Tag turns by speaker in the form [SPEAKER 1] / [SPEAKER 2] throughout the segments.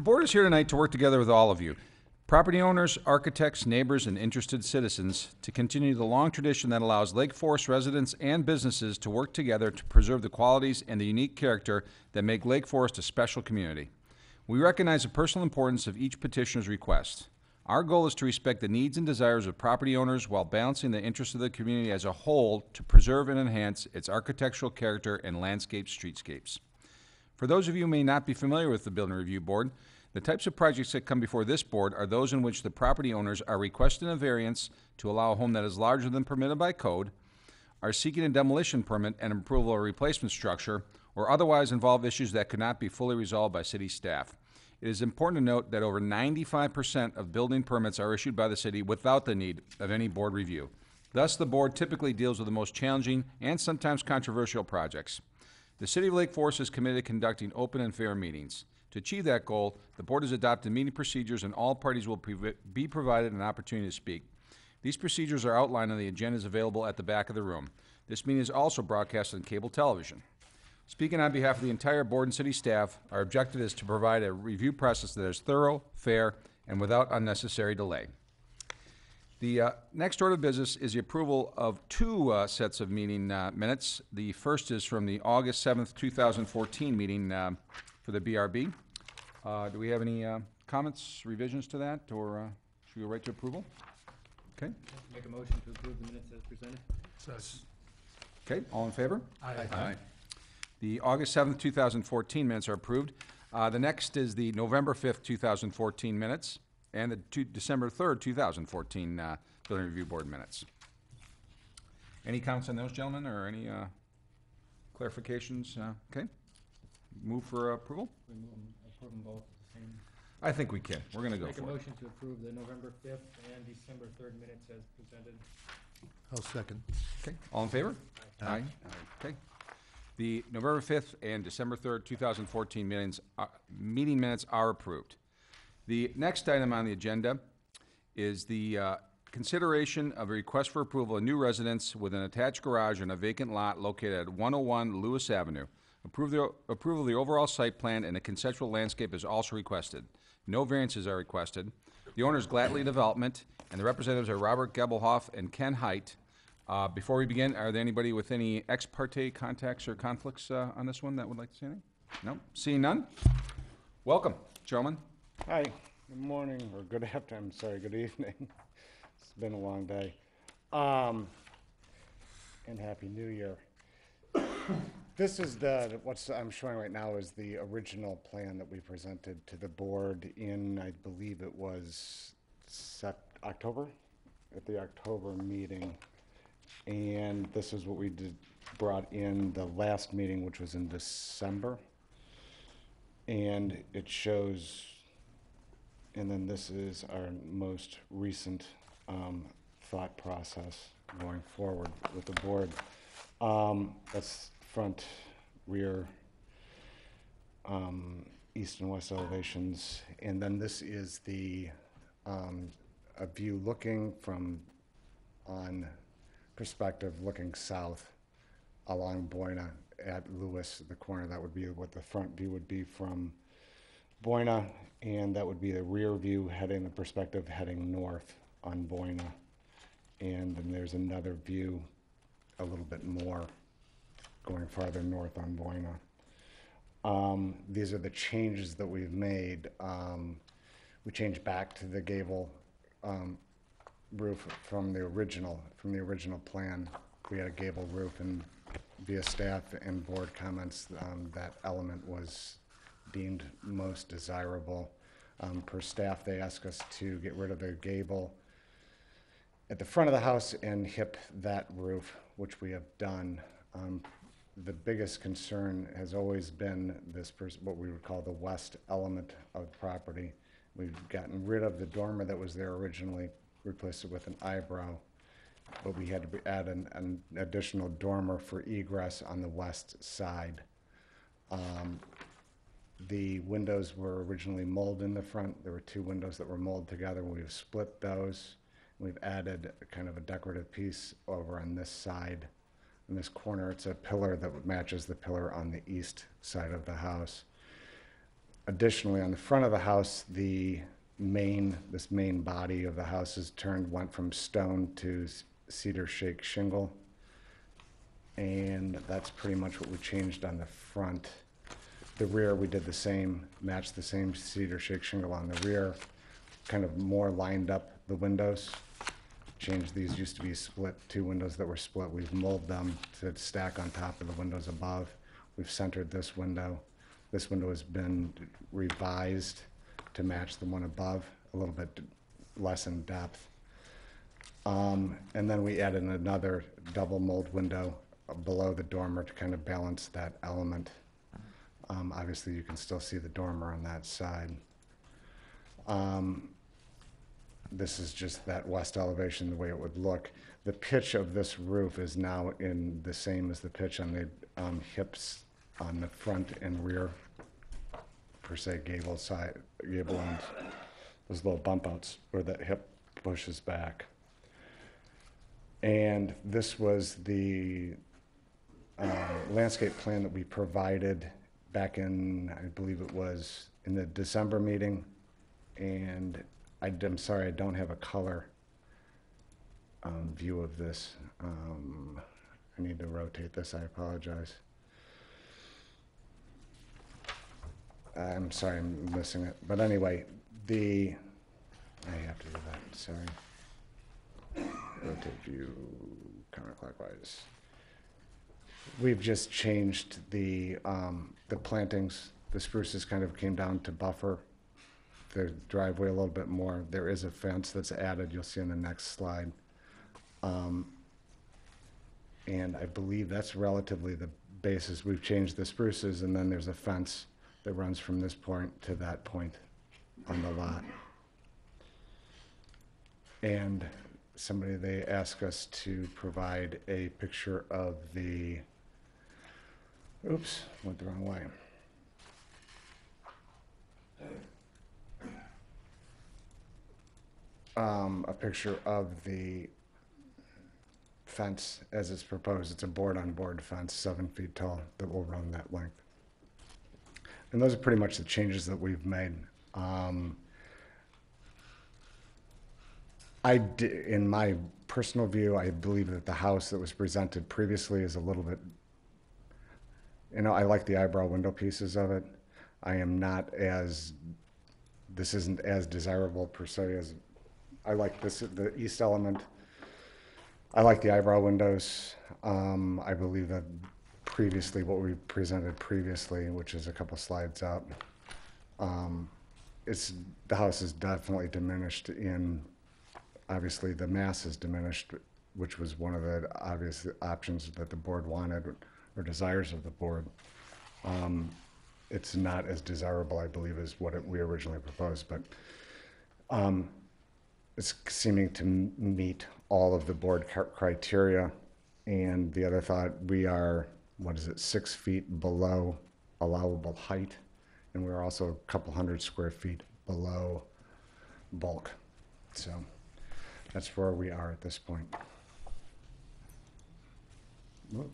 [SPEAKER 1] The board is here tonight to work together with all of you, property owners, architects, neighbors, and interested citizens, to continue the long tradition that allows Lake Forest residents and businesses to work together to preserve the qualities and the unique character that make Lake Forest a special community. We recognize the personal importance of each petitioner's request. Our goal is to respect the needs and desires of property owners while balancing the interests of the community as a whole to preserve and enhance its architectural character and landscape streetscapes. For those of you who may not be familiar with the Building Review Board, the types of projects that come before this board are those in which the property owners are requesting a variance to allow a home that is larger than permitted by code, are seeking a demolition permit and approval of a replacement structure, or otherwise involve issues that could not be fully resolved by city staff. It is important to note that over ninety-five percent of building permits are issued by the city without the need of any board review. Thus, the board typically deals with the most challenging and sometimes controversial projects. The City of Lake Forest is committed to conducting open and fair meetings. To achieve that goal, the board has adopted meeting procedures and all parties will be provided an opportunity to speak. These procedures are outlined on the agendas available at the back of the room. This meeting is also broadcast on cable television. Speaking on behalf of the entire board and city staff, our objective is to provide a review process that is thorough, fair, and without unnecessary delay. The uh, next order of business is the approval of two uh, sets of meeting uh, minutes. The first is from the August 7th, 2014 meeting uh, for the BRB. Uh, Do we have any uh, comments, revisions to that, or uh, should we go right to approval? Okay,
[SPEAKER 2] Make a motion to approve the minutes as presented?
[SPEAKER 1] okay, all in favor?
[SPEAKER 3] Aye.
[SPEAKER 1] The August 7th, 2014 minutes are approved. Uh, The next is the November 5th, 2014 minutes, and the two- December 3rd, 2014 uh, Building Review Board minutes. Any comments on those, gentlemen, or any uh, clarifications? Uh, Okay? Move for approval?
[SPEAKER 2] We move 'em- approve them both at the same.
[SPEAKER 1] I think we can. We're going to go
[SPEAKER 2] Make a
[SPEAKER 1] for it.
[SPEAKER 2] motion to approve the November fifth and December third minutes as presented.
[SPEAKER 3] I'll second.
[SPEAKER 1] Okay, all in favor? Aye. Okay. The November 5th and December 3rd, 2014 meetings, uh, meeting minutes are approved. The next item on the agenda is the uh, consideration of a request for approval of new residence with an attached garage on a vacant lot located at 101 Louis Avenue. Approve the, approval of the overall site plan and the conceptual landscape is also requested. No variances are requested. The owner is Glattly Development, and the representatives are Robert Gebelhoff and Ken Hite. Uh, Before we begin, are there anybody with any ex parte contacts or conflicts uh, on this one that would like to say anything? No? Seeing none? Welcome, gentlemen.
[SPEAKER 4] Hi, good morning, or good afternoon, sorry, good evening. It's been a long day. Um, and Happy New Year. This is the, what's I'm showing right now is the original plan that we presented to the board in, I believe it was October? At the October meeting. And this is what we did, brought in the last meeting, which was in December. And it shows and then this is our most recent um, thought process going forward with the board. Um, That's front, rear, um, east and west elevations. And then this is the, um, a view looking from, on perspective, looking south along Boyna at Louis, the corner. That would be what the front view would be from Boyna, and that would be the rear view heading, the perspective heading north on Boyna. And then there's another view a little bit more going farther north on Boyna. Um, these are the changes that we've made. Um, we changed back to the gable, um, roof from the original, from the original plan. We had a gable roof and via staff and board comments, um, that element was deemed most desirable. Um, per staff, they asked us to get rid of the gable at the front of the house and hip that roof, which we have done. Um, the biggest concern has always been this, what we would call the west element of the property. We've gotten rid of the dormer that was there originally, replaced it with an eyebrow, but we had to add an, an additional dormer for egress on the west side. Um, the windows were originally molded in the front. There were two windows that were molded together. We've split those. We've added kind of a decorative piece over on this side. In this corner, it's a pillar that matches the pillar on the east side of the house. Additionally, on the front of the house, the main, this main body of the house is turned, went from stone to cedar shake shingle. And that's pretty much what we changed on the front. The rear, we did the same, matched the same cedar shake shingle on the rear, kind of more lined up the windows. Changed, these used to be split, two windows that were split. We've molded them to stack on top of the windows above. We've centered this window. This window has been revised to match the one above, a little bit less in depth. Um, and then we added another double mold window below the dormer to kind of balance that element. Um, obviously, you can still see the dormer on that side. Um, this is just that west elevation, the way it would look. The pitch of this roof is now in the same as the pitch on the um, hips on the front and rear, per se, gable side, gable ends. Those little bump outs where that hip pushes back. And this was the uh, landscape plan that we provided back in, I believe it was in the December meeting. And I, am sorry, I don't have a color um, view of this. Um, I need to rotate this, I apologize. I'm sorry, I'm missing it. But anyway, the, I have to do that, sorry. Rotate view counterclockwise. We've just changed the, um, the plantings. The spruces kind of came down to buffer the driveway a little bit more. There is a fence that's added, you'll see on the next slide. Um, And I believe that's relatively the basis. We've changed the spruces, and then there's a fence that runs from this point to that point on the lot. And somebody, they ask us to provide a picture of the, oops, went the wrong way. um, a picture of the fence as it's proposed. It's a board-on-board fence, seven feet tall, that will run that length. And those are pretty much the changes that we've made. Um, I, di- in my personal view, I believe that the house that was presented previously is a little bit, you know, I like the eyebrow window pieces of it. I am not as, this isn't as desirable per se as I like this, the east element. I like the eyebrow windows. Um, I believe that previously, what we presented previously, which is a couple slides up, um, it's, the house is definitely diminished in, obviously, the mass is diminished, which was one of the obvious options that the board wanted or desires of the board. Um, it's not as desirable, I believe, as what it- we originally proposed, but, um, it's seeming to meet all of the board cr- criteria. And the other thought, we are, what is it, six feet below allowable height? And we're also a couple hundred square feet below bulk. So that's where we are at this point. Whoop.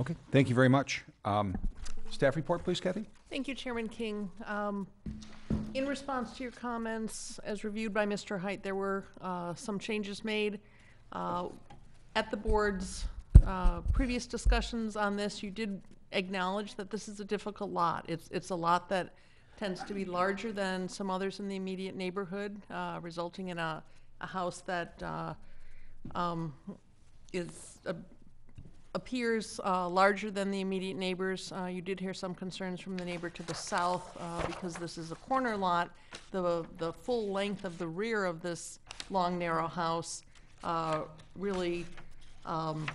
[SPEAKER 1] Okay, thank you very much. Um, Staff report, please, Kathy?
[SPEAKER 5] Thank you, Chairman King. Um, In response to your comments, as reviewed by Mr. Hite, there were uh, some changes made. Uh, At the board's uh, previous discussions on this, you did acknowledge that this is a difficult lot. It's, it's a lot that tends to be larger than some others in the immediate neighborhood, uh, resulting in a, a house that uh, um, is a appears uh, larger than the immediate neighbors. Uh, You did hear some concerns from the neighbor to the south, uh, because this is a corner lot. The, the full length of the rear of this long, narrow house uh, really um,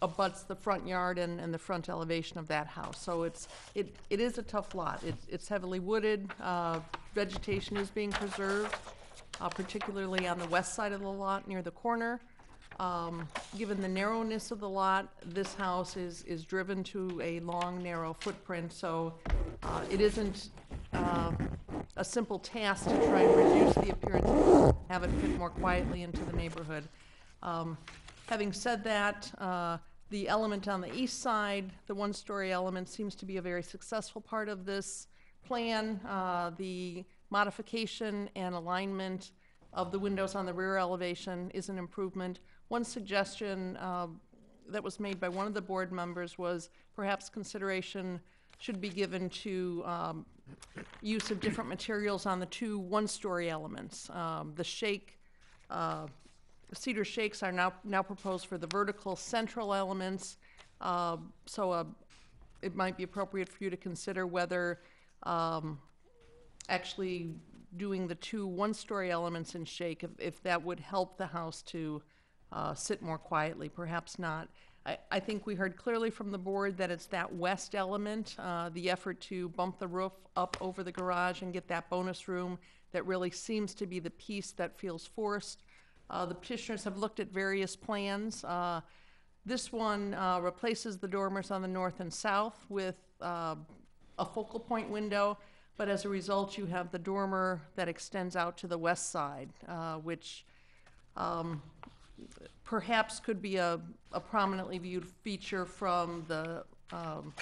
[SPEAKER 5] abuts the front yard and, and the front elevation of that house. So it's, it, it is a tough lot. It's, it's heavily wooded, uh, vegetation is being preserved, uh, particularly on the west side of the lot near the corner. Um, Given the narrowness of the lot, this house is, is driven to a long, narrow footprint, so uh, it isn't uh, a simple task to try and reduce the appearance, have it fit more quietly into the neighborhood. Um, Having said that, uh, the element on the east side, the one-story element, seems to be a very successful part of this plan. Uh, The modification and alignment of the windows on the rear elevation is an improvement. One suggestion uh, that was made by one of the board members was perhaps consideration should be given to um, use of different materials on the two one-story elements. Um, The shake, uh, cedar shakes are now, now proposed for the vertical central elements. Uh, So uh, it might be appropriate for you to consider whether um, actually doing the two one-story elements in shake, if, if that would help the house to uh, sit more quietly, perhaps not. I, I think we heard clearly from the board that it's that west element, uh, the effort to bump the roof up over the garage and get that bonus room that really seems to be the piece that feels forced. Uh, the petitioners have looked at various plans. Uh, this one uh, replaces the dormers on the north and south with uh, a focal point window, but as a result, you have the dormer that extends out to the west side, uh, which um, perhaps could be a, a prominently viewed feature from the um,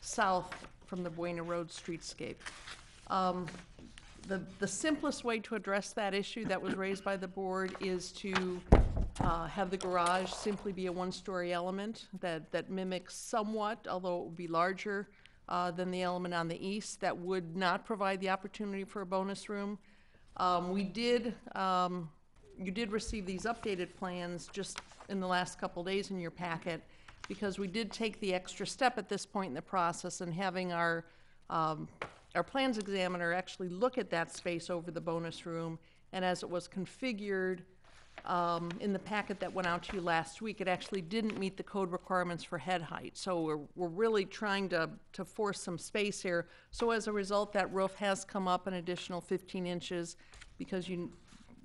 [SPEAKER 5] south, from the Buena Road streetscape. Um, The, the simplest way to address that issue that was raised by the board is to uh, have the garage simply be a one-story element that, that mimics somewhat, although it would be larger uh, than the element on the east, that would not provide the opportunity for a bonus room. Um, We did, um, you did receive these updated plans just in the last couple days in your packet, because we did take the extra step at this point in the process and having our, um, our plans examiner actually look at that space over the bonus room, and as it was configured, um, in the packet that went out to you last week, it actually didn't meet the code requirements for head height. So we're, we're really trying to, to force some space here. So as a result, that roof has come up an additional fifteen inches because you,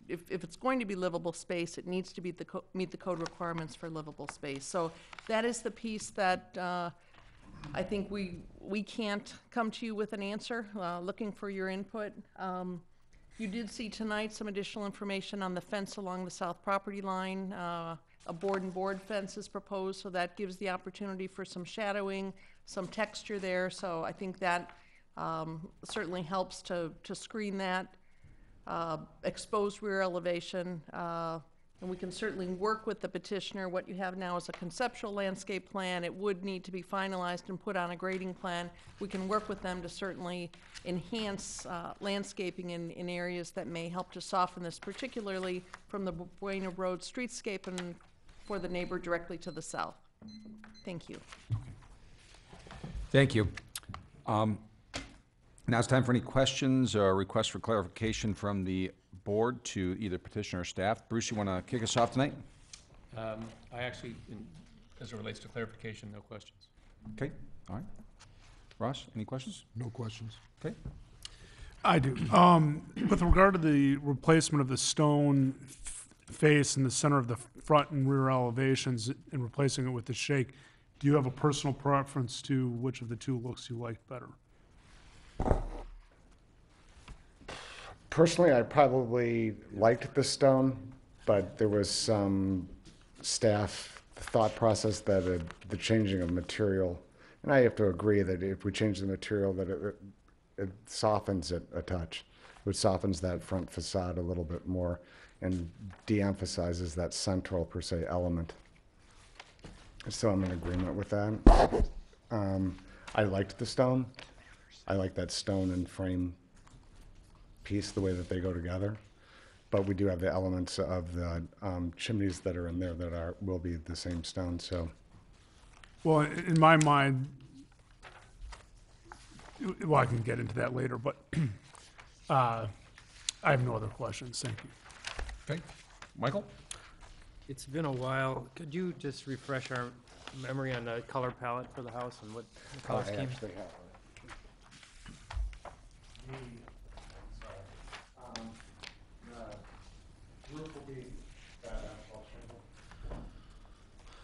[SPEAKER 5] if, if it's going to be livable space, it needs to meet the, meet the code requirements for livable space. So that is the piece that, uh, I think we, we can't come to you with an answer, uh, looking for your input. Um, you did see tonight some additional information on the fence along the south property line. Uh, A board and board fence is proposed, so that gives the opportunity for some shadowing, some texture there. So I think that um, certainly helps to, to screen that uh, exposed rear elevation. uh, And we can certainly work with the petitioner. What you have now is a conceptual landscape plan. It would need to be finalized and put on a grading plan. We can work with them to certainly enhance uh, landscaping in, in areas that may help to soften this, particularly from the Buena Road streetscape and for the neighbor directly to the south. Thank you.
[SPEAKER 1] Thank you. Um, Now it's time for any questions or requests for clarification from the board to either petitioner or staff. Bruce, you want to kick us off tonight?
[SPEAKER 2] Um, I actually, in- as it relates to clarification, no questions.
[SPEAKER 1] Okay, all right. Ross, any questions?
[SPEAKER 3] No questions.
[SPEAKER 1] Okay.
[SPEAKER 6] I do. Um, with regard to the replacement of the stone f- face in the center of the front and rear elevations and replacing it with the shake, do you have a personal preference to which of the two looks you like better?
[SPEAKER 4] Personally, I probably liked the stone, but there was some staff thought process that the changing of material, and I have to agree that if we change the material, that it, it softens it a touch. It softens that front facade a little bit more and de-emphasizes that central per se element. So I'm in agreement with that. Um, I liked the stone. I like that stone and frame piece, the way that they go together. But we do have the elements of the um, chimneys that are in there that are, will be the same stone, so.
[SPEAKER 6] Well, i- in my mind, well, I can get into that later, but uh, I have no other questions. Thank you.
[SPEAKER 1] Okay. Michael?
[SPEAKER 2] It's been a while. Could you just refresh our memory on the color palette for the house and what the color
[SPEAKER 4] I
[SPEAKER 2] scheme?
[SPEAKER 4] actually have The roof will be that asphalt shingle.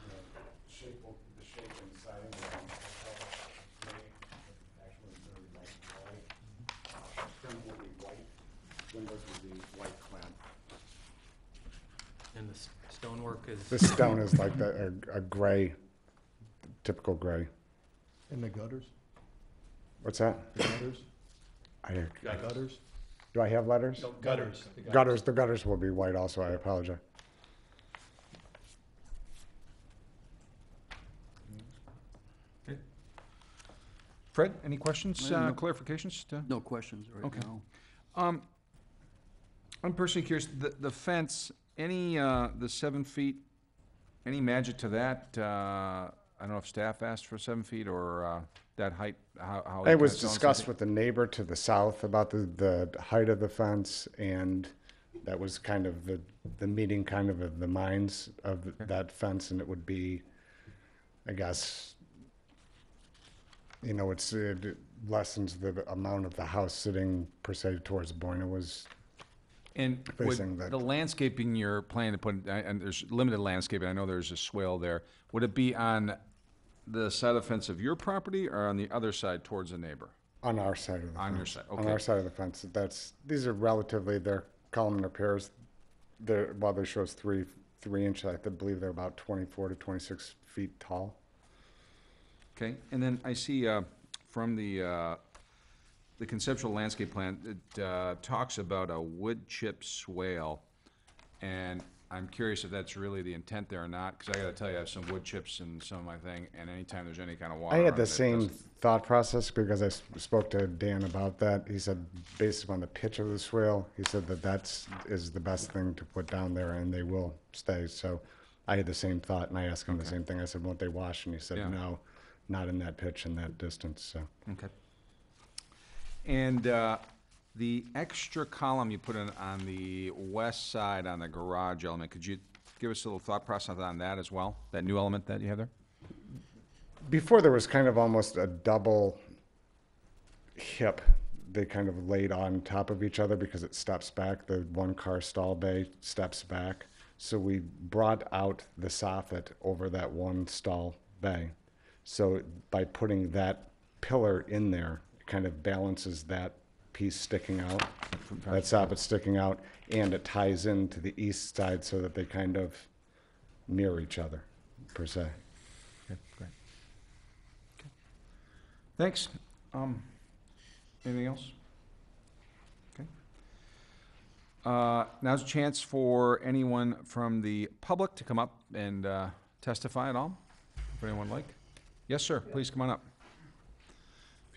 [SPEAKER 4] The shape will, the shape and siding will be gray, actually very light gray. Trim will be white, windows will be white clad.
[SPEAKER 2] And the s- stonework
[SPEAKER 4] The
[SPEAKER 2] is,
[SPEAKER 4] stone is like the, a, a gray typical gray.
[SPEAKER 3] And the gutters?
[SPEAKER 4] What's that?
[SPEAKER 3] The gutters?
[SPEAKER 4] I,
[SPEAKER 3] Gutters?
[SPEAKER 4] do I have letters?
[SPEAKER 3] Gutters.
[SPEAKER 4] Gutters, the gutters will be white also, I apologize.
[SPEAKER 1] Fred, any questions,
[SPEAKER 7] I
[SPEAKER 1] uh,
[SPEAKER 7] no-
[SPEAKER 1] clarifications? to-
[SPEAKER 7] No questions right
[SPEAKER 1] Okay.
[SPEAKER 7] now.
[SPEAKER 1] Um, I'm personally curious, the, the fence, any, uh, the seven feet, any magic to that? Uh, I don't know if staff asked for seven feet or, uh, that height, how, how.
[SPEAKER 4] It
[SPEAKER 1] kinda
[SPEAKER 4] was discussed with the neighbor to the south about the, the height of the fence, and that was kind of the, the meeting kind of of the minds of that fence, and it would be, I guess, you know, it's, it lessens the amount of the house sitting per se towards Boyna was,
[SPEAKER 1] And
[SPEAKER 4] facing that-
[SPEAKER 1] the landscaping you're planning to put, I- and there's limited landscaping, I know there's a swale there. Would it be on the side of the fence of your property or on the other side towards the neighbor?
[SPEAKER 4] on our side of the fence.
[SPEAKER 1] On your side,
[SPEAKER 4] On
[SPEAKER 1] okay.
[SPEAKER 4] our side of the fence, that's, these are relatively, they're columnar pairs. They're, while they shows three, three inch, I believe they're about twenty-four to twenty-six feet tall.
[SPEAKER 1] Okay, and then I see, uh, from the, uh, the conceptual landscape plan, it, uh, talks about a wood chip swale. And I'm curious if that's really the intent there or not, because I gotta tell you, I have some wood chips in some of my thing, and anytime there's any kind of water
[SPEAKER 4] I
[SPEAKER 1] on
[SPEAKER 4] had
[SPEAKER 1] it,
[SPEAKER 4] the
[SPEAKER 1] it
[SPEAKER 4] same
[SPEAKER 1] doesn't-
[SPEAKER 4] thought process because I s- spoke to Dan about that. He said, based upon the pitch of the swale, he said that that's, is the best thing to put down there and they will stay. So I had the same thought and I asked him the same thing. I said, won't they wash? And he said,
[SPEAKER 1] Yeah.
[SPEAKER 4] no, not in that pitch and that distance, so.
[SPEAKER 1] Okay. And uh, the extra column you put in on the west side on the garage element, could you give us a little thought process on that as well? That new element that you have there?
[SPEAKER 4] Before there was kind of almost a double hip. They kind of laid on top of each other because it steps back. The one car stall bay steps back. So we brought out the soffit over that one stall bay. So by putting that pillar in there, kind of balances that piece sticking out, that soffit sticking out, and it ties into the east side so that they kind of mirror each other, per se.
[SPEAKER 1] Okay, great. Okay. Thanks. Um, anything else? Okay. Uh, now's a chance for anyone from the public to come up and, uh, testify at all, if anyone would like. Yes, sir, please come on up.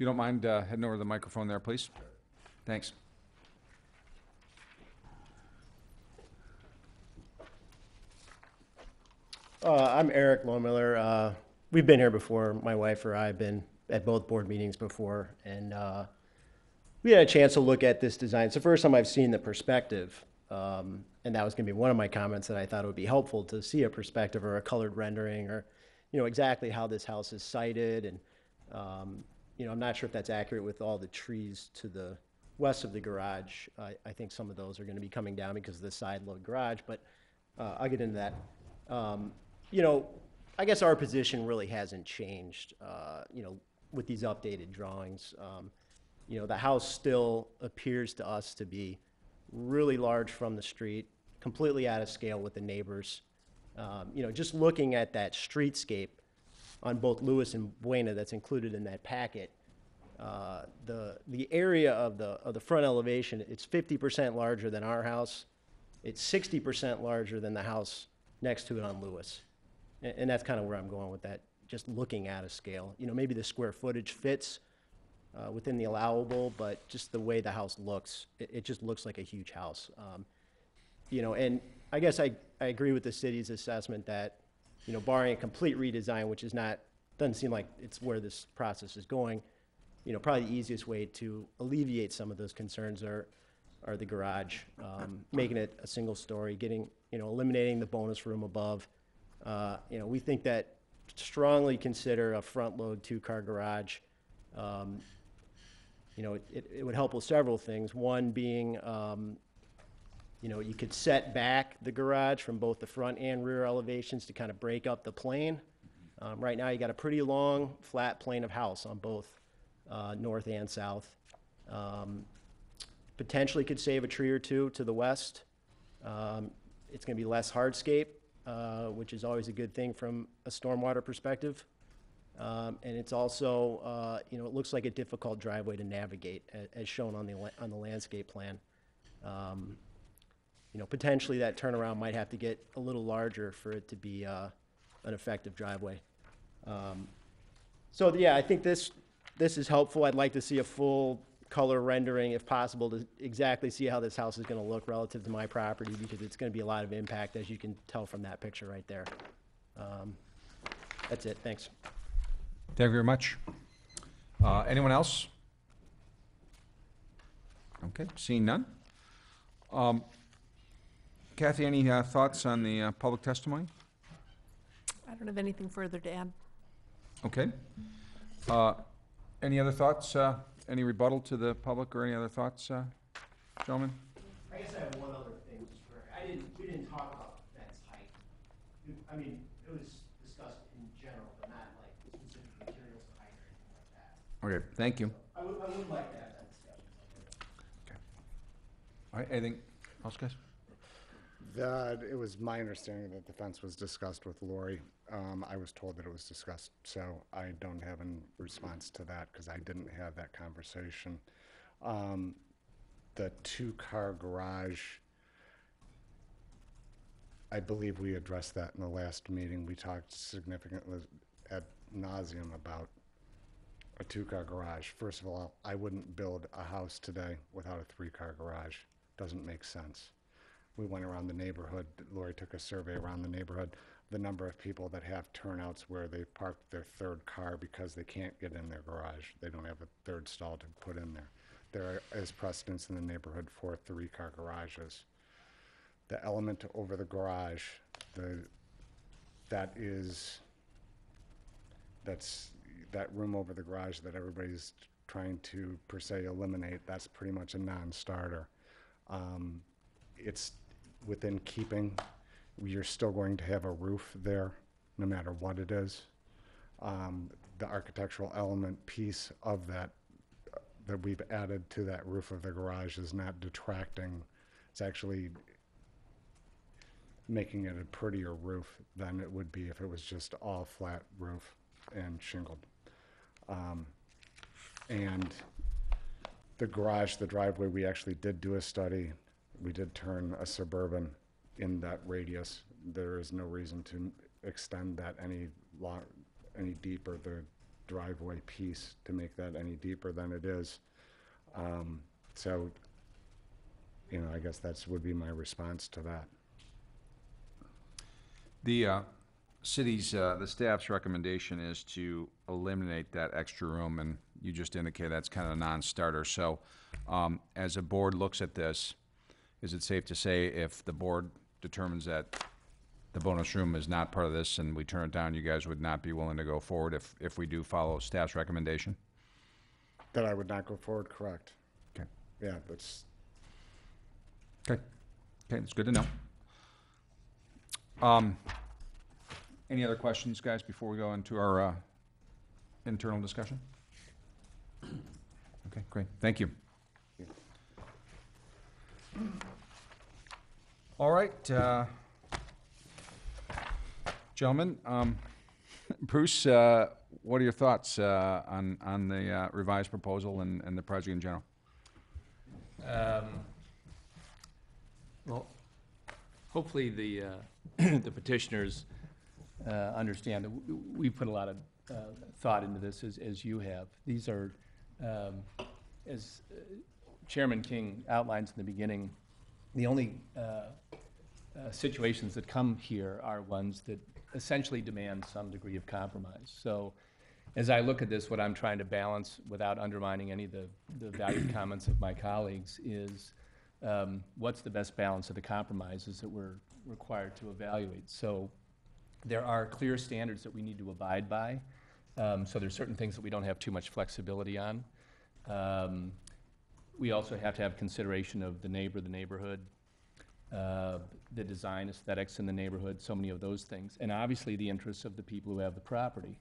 [SPEAKER 1] You don't mind, uh, heading over to the microphone there, please. Thanks.
[SPEAKER 8] Uh, I'm Eric Lohmiller. Uh, we've been here before. My wife or I have been at both board meetings before, and uh, we had a chance to look at this design. It's the first time I've seen the perspective, um, and that was going to be one of my comments that I thought it would be helpful to see a perspective or a colored rendering, or you know exactly how this house is sited. And um, you know, I'm not sure if that's accurate with all the trees to the west of the garage. I, I think some of those are going to be coming down because of the side load garage, but uh, I'll get into that. Um, you know, I guess our position really hasn't changed, uh, you know, with these updated drawings. Um, you know, the house still appears to us to be really large from the street, completely out of scale with the neighbors. Um, you know, just looking at that streetscape on both Louis and Buena that's included in that packet, uh, the, the area of the, of the front elevation, it's 50% larger than our house. It's 60% larger than the house next to it on Louis. And, that's kind of where I'm going with that, just looking at a scale. You know, maybe the square footage fits uh, within the allowable, but just the way the house looks, it, it just looks like a huge house. Um, you know, and I guess I, I agree with the city's assessment that, you know, barring a complete redesign, which is not, doesn't seem like it's where this process is going, you know, probably the easiest way to alleviate some of those concerns are, are the garage, um, making it a single story, getting, you know, eliminating the bonus room above. Uh, you know, we think that strongly consider a front-load two-car garage. Um, you know, it, it, would help with several things. One being, um, you know, you could set back the garage from both the front and rear elevations to kind of break up the plane. Um, right now, you got a pretty long, flat plane of house on both uh, north and south. Um, potentially could save a tree or two to the west. Um, it's going to be less hardscape, uh, which is always a good thing from a stormwater perspective. Um, and it's also, uh, you know, it looks like a difficult driveway to navigate, as shown on the, on the landscape plan. Um, You know, potentially that turnaround might have to get a little larger for it to be, uh, an effective driveway. Um, So, yeah, I think this, this is helpful. I'd like to see a full color rendering if possible to exactly see how this house is gonna look relative to my property, because it's gonna be a lot of impact, as you can tell from that picture right there. Um, That's it, thanks.
[SPEAKER 1] Thank you very much. Uh, Anyone else? Okay, seeing none. Um, Kathy, any uh, thoughts on the uh, public testimony?
[SPEAKER 5] I don't have anything further to add.
[SPEAKER 1] Okay. Uh, Any other thoughts, uh, any rebuttal to the public or any other thoughts, uh, gentlemen?
[SPEAKER 8] I guess I have one other thing, just for, I didn't, we didn't talk about fence height. I mean, it was discussed in general, but not like specific materials to height or anything like that.
[SPEAKER 1] Okay, thank you.
[SPEAKER 8] I would, I would like to have that discussion.
[SPEAKER 1] All right, anything else, guys?
[SPEAKER 4] That, it was my understanding that the fence was discussed with Lori. Um, I was told that it was discussed, so I don't have a response to that because I didn't have that conversation. Um, the two-car garage, I believe we addressed that in the last meeting. We talked significantly at nauseum about a two-car garage. First of all, I wouldn't build a house today without a three-car garage. Doesn't make sense. We went around the neighborhood, Lori took a survey around the neighborhood, the number of people that have turnouts where they parked their third car because they can't get in their garage. They don't have a third stall to put in there. There is precedence in the neighborhood for three-car garages. The element over the garage, the, that is, that's, that room over the garage that everybody's trying to per se eliminate, that's pretty much a non-starter. Um, It's within keeping, you're still going to have a roof there, no matter what it is. Um, The architectural element piece of that, that we've added to that roof of the garage is not detracting. It's actually making it a prettier roof than it would be if it was just all flat roof and shingled. Um, And the garage, the driveway, we actually did do a study. We did turn a Suburban in that radius. There is no reason to extend that any long, any deeper, the driveway piece, to make that any deeper than it is. Um, So, you know, I guess that's, would be my response to that.
[SPEAKER 1] The uh, city's, uh, the staff's recommendation is to eliminate that extra room, and you just indicated that's kind of a non-starter. So um, as a board looks at this, is it safe to say if the board determines that the bonus room is not part of this and we turn it down, you guys would not be willing to go forward if, if we do follow staff's recommendation?
[SPEAKER 4] That I would not go forward, correct?
[SPEAKER 1] Okay.
[SPEAKER 4] Yeah, that's,
[SPEAKER 1] Okay, okay, it's good to know. Um, Any other questions, guys, before we go into our uh, internal discussion? Okay, great, thank you. All right, uh, gentlemen, um, Bruce, uh, what are your thoughts uh, on, on the uh, revised proposal and, and the project in general?
[SPEAKER 7] Um, Well, hopefully the, uh, the petitioners uh, understand that we put a lot of thought into this, as, as you have. These are, um, as Chairman King outlines in the beginning, the only uh, uh, situations that come here are ones that essentially demand some degree of compromise. So as I look at this, what I'm trying to balance, without undermining any of the, the valued comments of my colleagues, is um, what's the best balance of the compromises that we're required to evaluate? So there are clear standards that we need to abide by. Um, So there's certain things that we don't have too much flexibility on. Um, We also have to have consideration of the neighbor, the neighborhood, uh, the design aesthetics in the neighborhood, so many of those things, and obviously the interests of the people who have the property.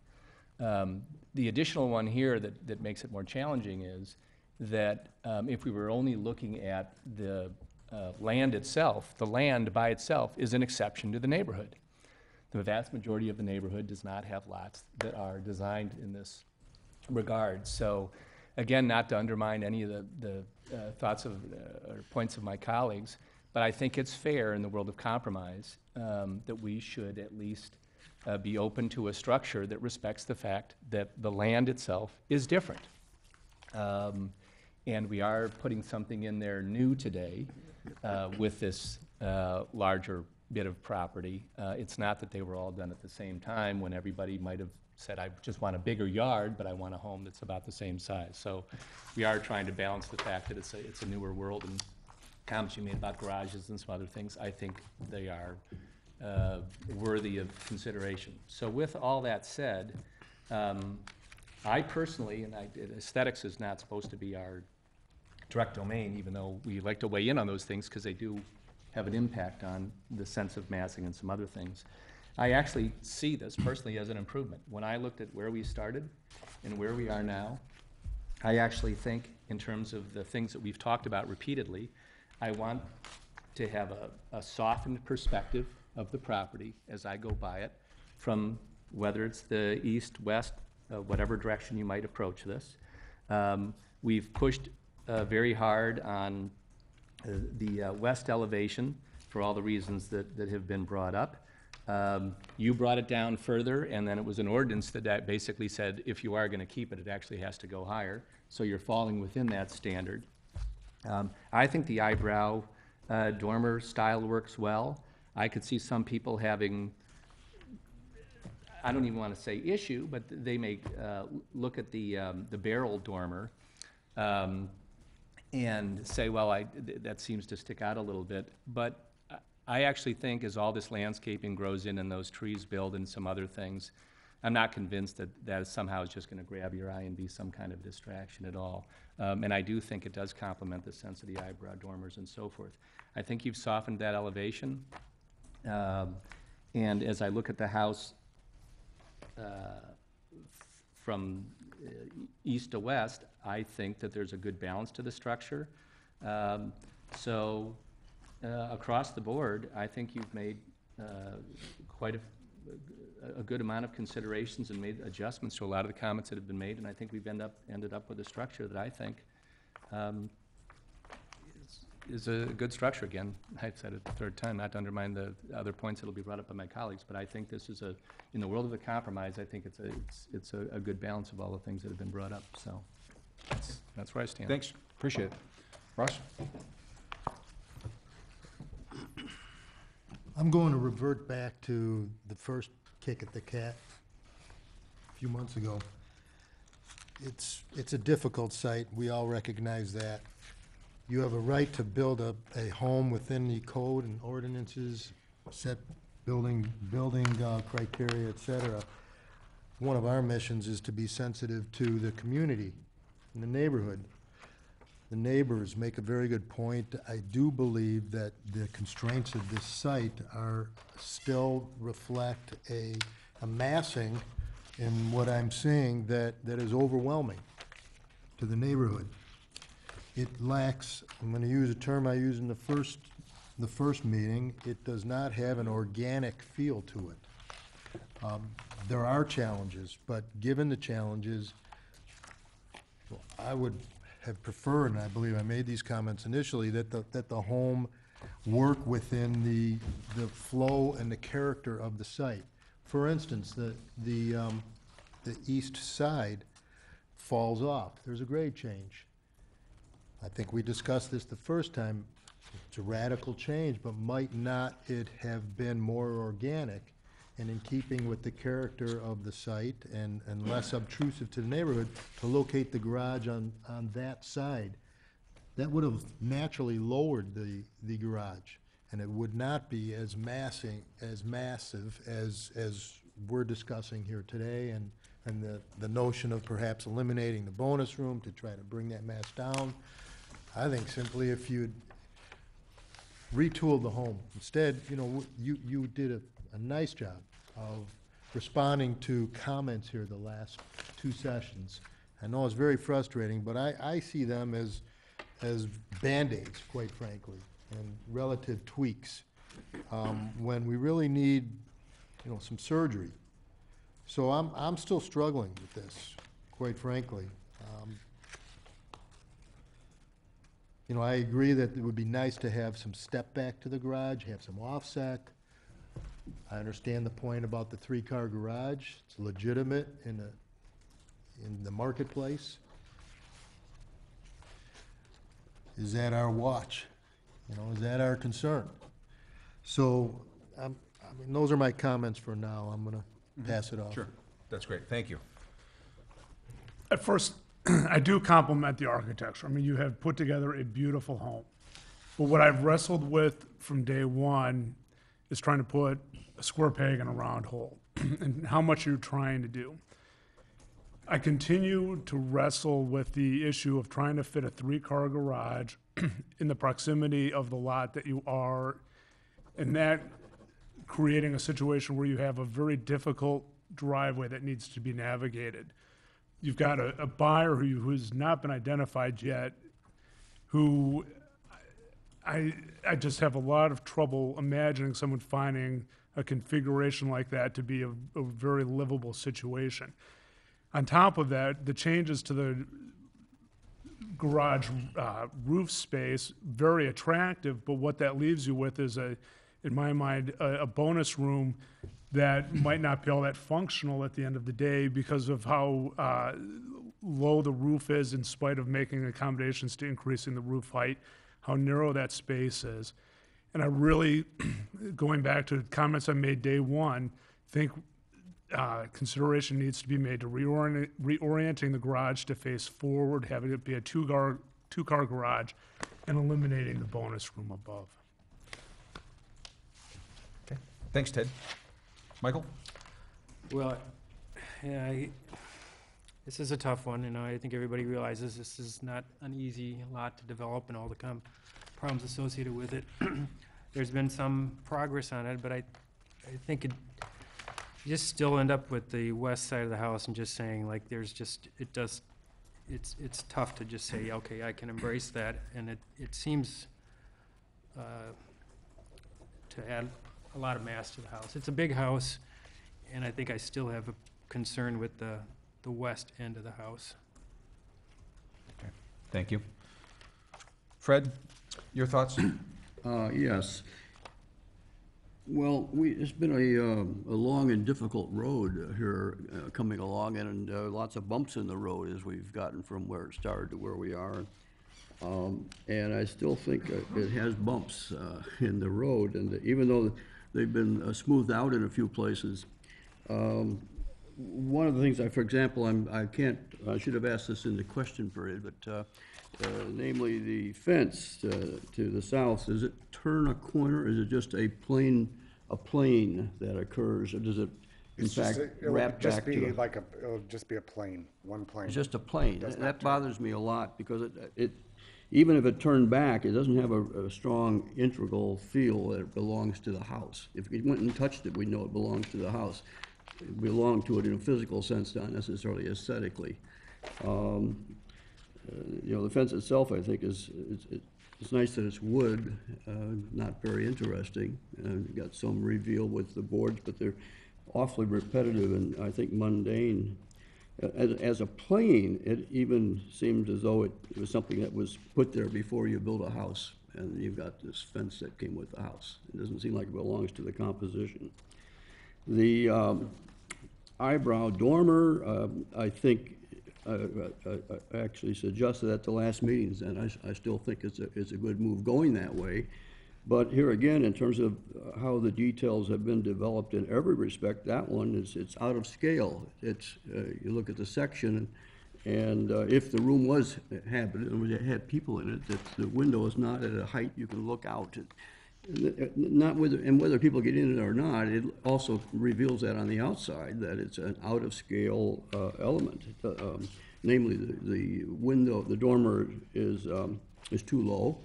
[SPEAKER 7] Um, The additional one here that, that makes it more challenging is that um, if we were only looking at the uh, land itself, the land by itself is an exception to the neighborhood. The vast majority of the neighborhood does not have lots that are designed in this regard. So, again, not to undermine any of the, the uh, thoughts of, uh, or points of my colleagues, but I think it's fair in the world of compromise um, that we should at least uh, be open to a structure that respects the fact that the land itself is different. Um, And we are putting something in there new today uh, with this uh, larger bit of property. Uh, It's not that they were all done at the same time, when everybody might have said, I just want a bigger yard, but I want a home that's about the same size. So we are trying to balance the fact that it's a, it's a newer world, and comments you made about garages and some other things, I think they are uh, worthy of consideration. So with all that said, um, I personally, and I, aesthetics is not supposed to be our direct domain, even though we like to weigh in on those things, because they do have an impact on the sense of massing and some other things. I actually see this personally as an improvement. When I looked at where we started and where we are now, I actually think, in terms of the things that we've talked about repeatedly, I want to have a, a softened perspective of the property as I go by it, from whether it's the east, west, uh, whatever direction you might approach this. Um, We've pushed uh, very hard on uh, the uh, west elevation for all the reasons that, that have been brought up. Um, You brought it down further, and then it was an ordinance that that basically said, if you are gonna keep it, it actually has to go higher. So you're falling within that standard. Um, I think the eyebrow uh, dormer style works well. I could see some people having, I don't even want to say issue, but they may uh, look at the, um, the barrel dormer um, and say, well, I, th- that seems to stick out a little bit. But I- actually think as all this landscaping grows in and those trees build and some other things, I'm not convinced that that somehow is just going to grab your eye and be some kind of distraction at all. Um, And I do think it does complement the sense of the eyebrow dormers and so forth. I think you've softened that elevation. Um, And as I look at the house uh, from uh, east to west, I think that there's a good balance to the structure. Um, So, uh, across the board, I think you've made uh, quite a, a good amount of considerations and made adjustments to a lot of the comments that have been made, and I think we've end up, ended up with a structure that I think um, is- is a good structure. Again, I've said it the third time, not to undermine the other points that'll be brought up by my colleagues, but I think this is a, in the world of the compromise, I think it's a, it's, it's a, a good balance of all the things that have been brought up, so that's, that's where I stand.
[SPEAKER 1] Thanks, appreciate it. Ross?
[SPEAKER 3] I'm going to revert back to the first kick at the cat a few months ago. It's, it's a difficult site, we all recognize that. You have a right to build a, a home within the code and ordinances, set building, building uh, criteria, et cetera. One of our missions is to be sensitive to the community and the neighborhood. The neighbors make a very good point. I do believe that the constraints of this site are, still reflect a, a massing in what I'm seeing that, that is overwhelming to the neighborhood. It lacks, I'm gonna use a term I used in the first, the first meeting, it does not have an organic feel to it. Um, There are challenges, but given the challenges, I would have preferred, and I believe I made these comments initially, that the, that the home work within the, the flow and the character of the site. For instance, the, the, um, the east side falls off. There's a grade change. I think we discussed this the first time. It's a radical change, but might not it have been more organic and in keeping with the character of the site and, and less obtrusive to the neighborhood to locate the garage on, on that side? That would have naturally lowered the, the garage, and it would not be as massing, as massive as, as we're discussing here today, and, and the, the notion of perhaps eliminating the bonus room to try to bring that mass down. I think simply if you'd retooled the home, instead, you know, you, you did a, a nice job of responding to comments here the last two sessions. I know it's very frustrating, but I, I see them as, as Band-Aids, quite frankly, and relative tweaks. Um, When we really need you know, some surgery. So I'm, I'm still struggling with this, quite frankly. Um, You know, I agree that it would be nice to have some step back to the garage, have some offset. I understand the point about the three-car garage. It's legitimate in the, in the marketplace. Is that our watch? You know, is that our concern? So, um, I mean, those are my comments for now. I'm gonna pass it off.
[SPEAKER 1] Sure, that's great, thank you.
[SPEAKER 6] At first, I do compliment the architecture. I mean, you have put together a beautiful home. But what I've wrestled with from day one is trying to put a square peg in a round hole and how much you're trying to do. I continue to wrestle with the issue of trying to fit a three-car garage in the proximity of the lot that you are, and that creating a situation where you have a very difficult driveway that needs to be navigated. You've got a, a buyer who, who's not been identified yet, who I, I just have a lot of trouble imagining someone finding a configuration like that to be a, a very livable situation. On top of that, the changes to the garage uh, roof space, very attractive, but what that leaves you with is a, in my mind, a, a bonus room that might not be all that functional at the end of the day because of how uh, low the roof is in spite of making accommodations to increasing the roof height, how narrow that space is. And I really, going back to comments I made day one, think uh, consideration needs to be made to reorient, reorienting the garage to face forward, having it be a two-car, two-car garage, and eliminating the bonus room above.
[SPEAKER 1] Okay, thanks, Ted. Michael?
[SPEAKER 2] Well, yeah, I, this is a tough one, know, I think everybody realizes this is not an easy lot to develop and all the com- problems associated with it. There's been some progress on it, but I, I think it, just still end up with the west side of the house and just saying, like, there's just, it does, it's, it's tough to just say, okay, I can embrace that, and it, it seems, uh, to add a lot of mass to the house. It's a big house, and I think I still have a concern with the, the west end of the house.
[SPEAKER 1] Thank you. Fred, your thoughts?
[SPEAKER 9] Uh, yes. Well, we, it's been a, um, a long and difficult road here, uh, coming along, and, uh, lots of bumps in the road as we've gotten from where it started to where we are. Um, and I still think uh, it has bumps, uh, in the road, and even though they've been uh, smoothed out in a few places, um, one of the things, I, for example, I'm, I can't, I should have asked this in the question period, but, uh, uh, namely the fence, uh, to the south, does it turn a corner? Is it just a plain, a plane that occurs, or does it, in
[SPEAKER 4] It's just
[SPEAKER 9] fact,
[SPEAKER 4] a- It
[SPEAKER 9] wrap
[SPEAKER 4] just
[SPEAKER 9] back to
[SPEAKER 4] be
[SPEAKER 9] the?
[SPEAKER 4] like a, it'll just be a plane, one plane.
[SPEAKER 9] It's just a plane.
[SPEAKER 4] Does not
[SPEAKER 9] That bothers me a lot, because it, it, even if it turned back, it doesn't have a, a strong integral feel that it belongs to the house. If we went and touched it, we'd know it belongs to the house. It belonged to it in a physical sense, not necessarily aesthetically. Um, uh, You know, the fence itself, I think, is, is, it- it's nice that it's wood, uh, not very interesting. Uh, got some reveal with the boards, but they're awfully repetitive and I think mundane. As, as a plane, it even seems as though it was something that was put there before you built a house. And you've got this fence that came with the house. It doesn't seem like it belongs to the composition. The um, eyebrow dormer, um, I think, uh, I I- I actually suggested at the last meetings, and I still think it's a, it's a good move going that way. But here again, in terms of uh, how the details have been developed in every respect, that one is, it's out of scale. It's, uh, you look at the section, and uh, if the room was habited, and it had people in it, that the window is not at a height you can look out. Not whether, and whether people get in it or not, it also reveals that on the outside, that it's an out-of-scale uh, element. Uh, um, Namely, the, the window, the dormer is, um, is too low,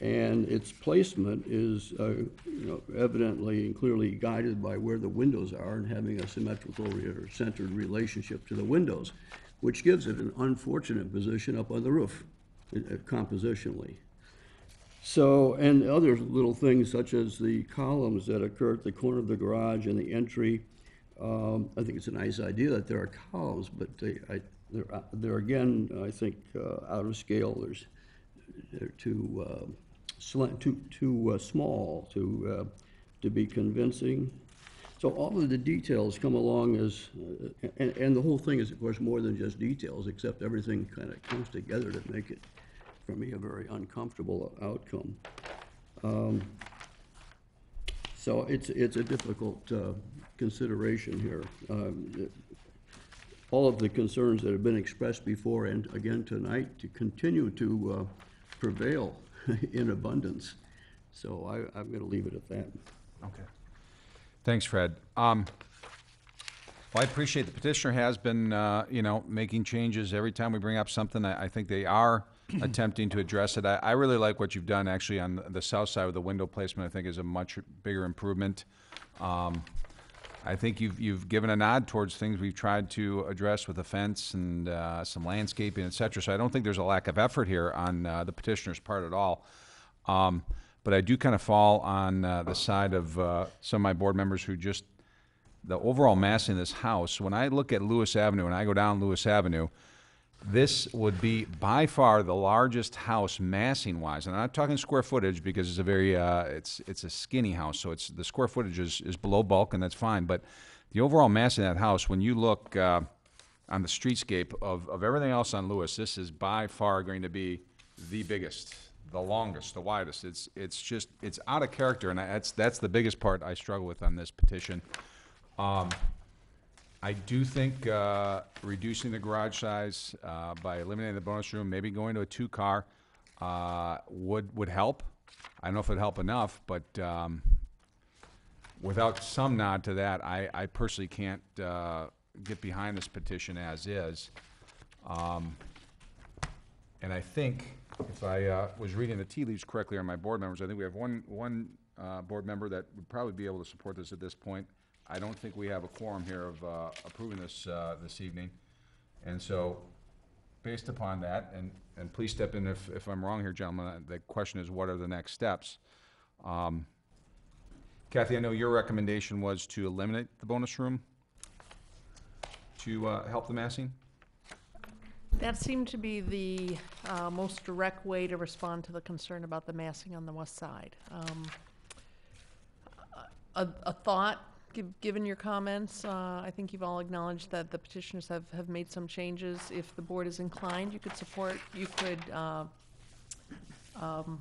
[SPEAKER 9] and its placement is, uh, you know, evidently and clearly guided by where the windows are and having a symmetrical or centered relationship to the windows, which gives it an unfortunate position up on the roof, uh, compositionally. So, and other little things such as the columns that occur at the corner of the garage and the entry. Um, I think it's a nice idea that there are columns, but they, I, they're, uh, they're again, I think, uh, out of scale. There's, they're too, uh, slant, too, too uh, small to, uh, to be convincing. So all of the details come along as, uh, and, and the whole thing is, of course, more than just details, except everything kind of comes together to make it, for me, a very uncomfortable outcome. Um, So it's, it's a difficult uh, consideration here. Um, it- All of the concerns that have been expressed before and again tonight to continue to uh, prevail in abundance. So I, I'm going to leave it at that.
[SPEAKER 1] Okay. Thanks, Fred. Um, well, I appreciate the petitioner has been, uh, you know, making changes every time we bring up something. I, I think they are attempting to address it. I, I really like what you've done actually on the- south side with the window placement. I think is a much bigger improvement. Um, I think you've, you've given a nod towards things we've tried to address with the fence and, uh, some landscaping, et cetera. So I don't think there's a lack of effort here on, uh, the petitioner's part at all. Um, but I do kind of fall on, uh, the side of, uh, some of my board members who just, the overall massing of this house, when I look at Louis Avenue and I go down Louis Avenue, this would be by far the largest house massing wise. And I'm not talking square footage because it's a very, uh, it's, it's a skinny house. So it's, the square footage is, is below bulk and that's fine. But the overall mass in that house, when you look, uh, on the streetscape of, of everything else on Louis, this is by far going to be the biggest, the longest, the widest. It's, it's just, it's out of character and that's, that's the biggest part I struggle with on this petition. Um, I do think uh, reducing the garage size uh, by eliminating the bonus room, maybe going to a two-car, uh, would, would help. I don't know if it'd help enough, but um, without some nod to that, I, I personally can't uh, get behind this petition as is. Um, And I think, if I uh, was reading the tea leaves correctly on my board members, I think we have one, one uh, board member that would probably be able to support this at this point. I don't think we have a quorum here of uh, approving this, uh, this evening. And so, based upon that, and, and please step in if, if I'm wrong here, gentlemen, the question is, what are the next steps? Um, Kathy, I know your recommendation was to eliminate the bonus room to uh, help the massing?
[SPEAKER 5] That seemed to be the uh, most direct way to respond to the concern about the massing on the west side. Um, A, a thought, giv- given your comments, uh, I think you've all acknowledged that the petitioners have, have made some changes. If the board is inclined, you could support, you could uh, um,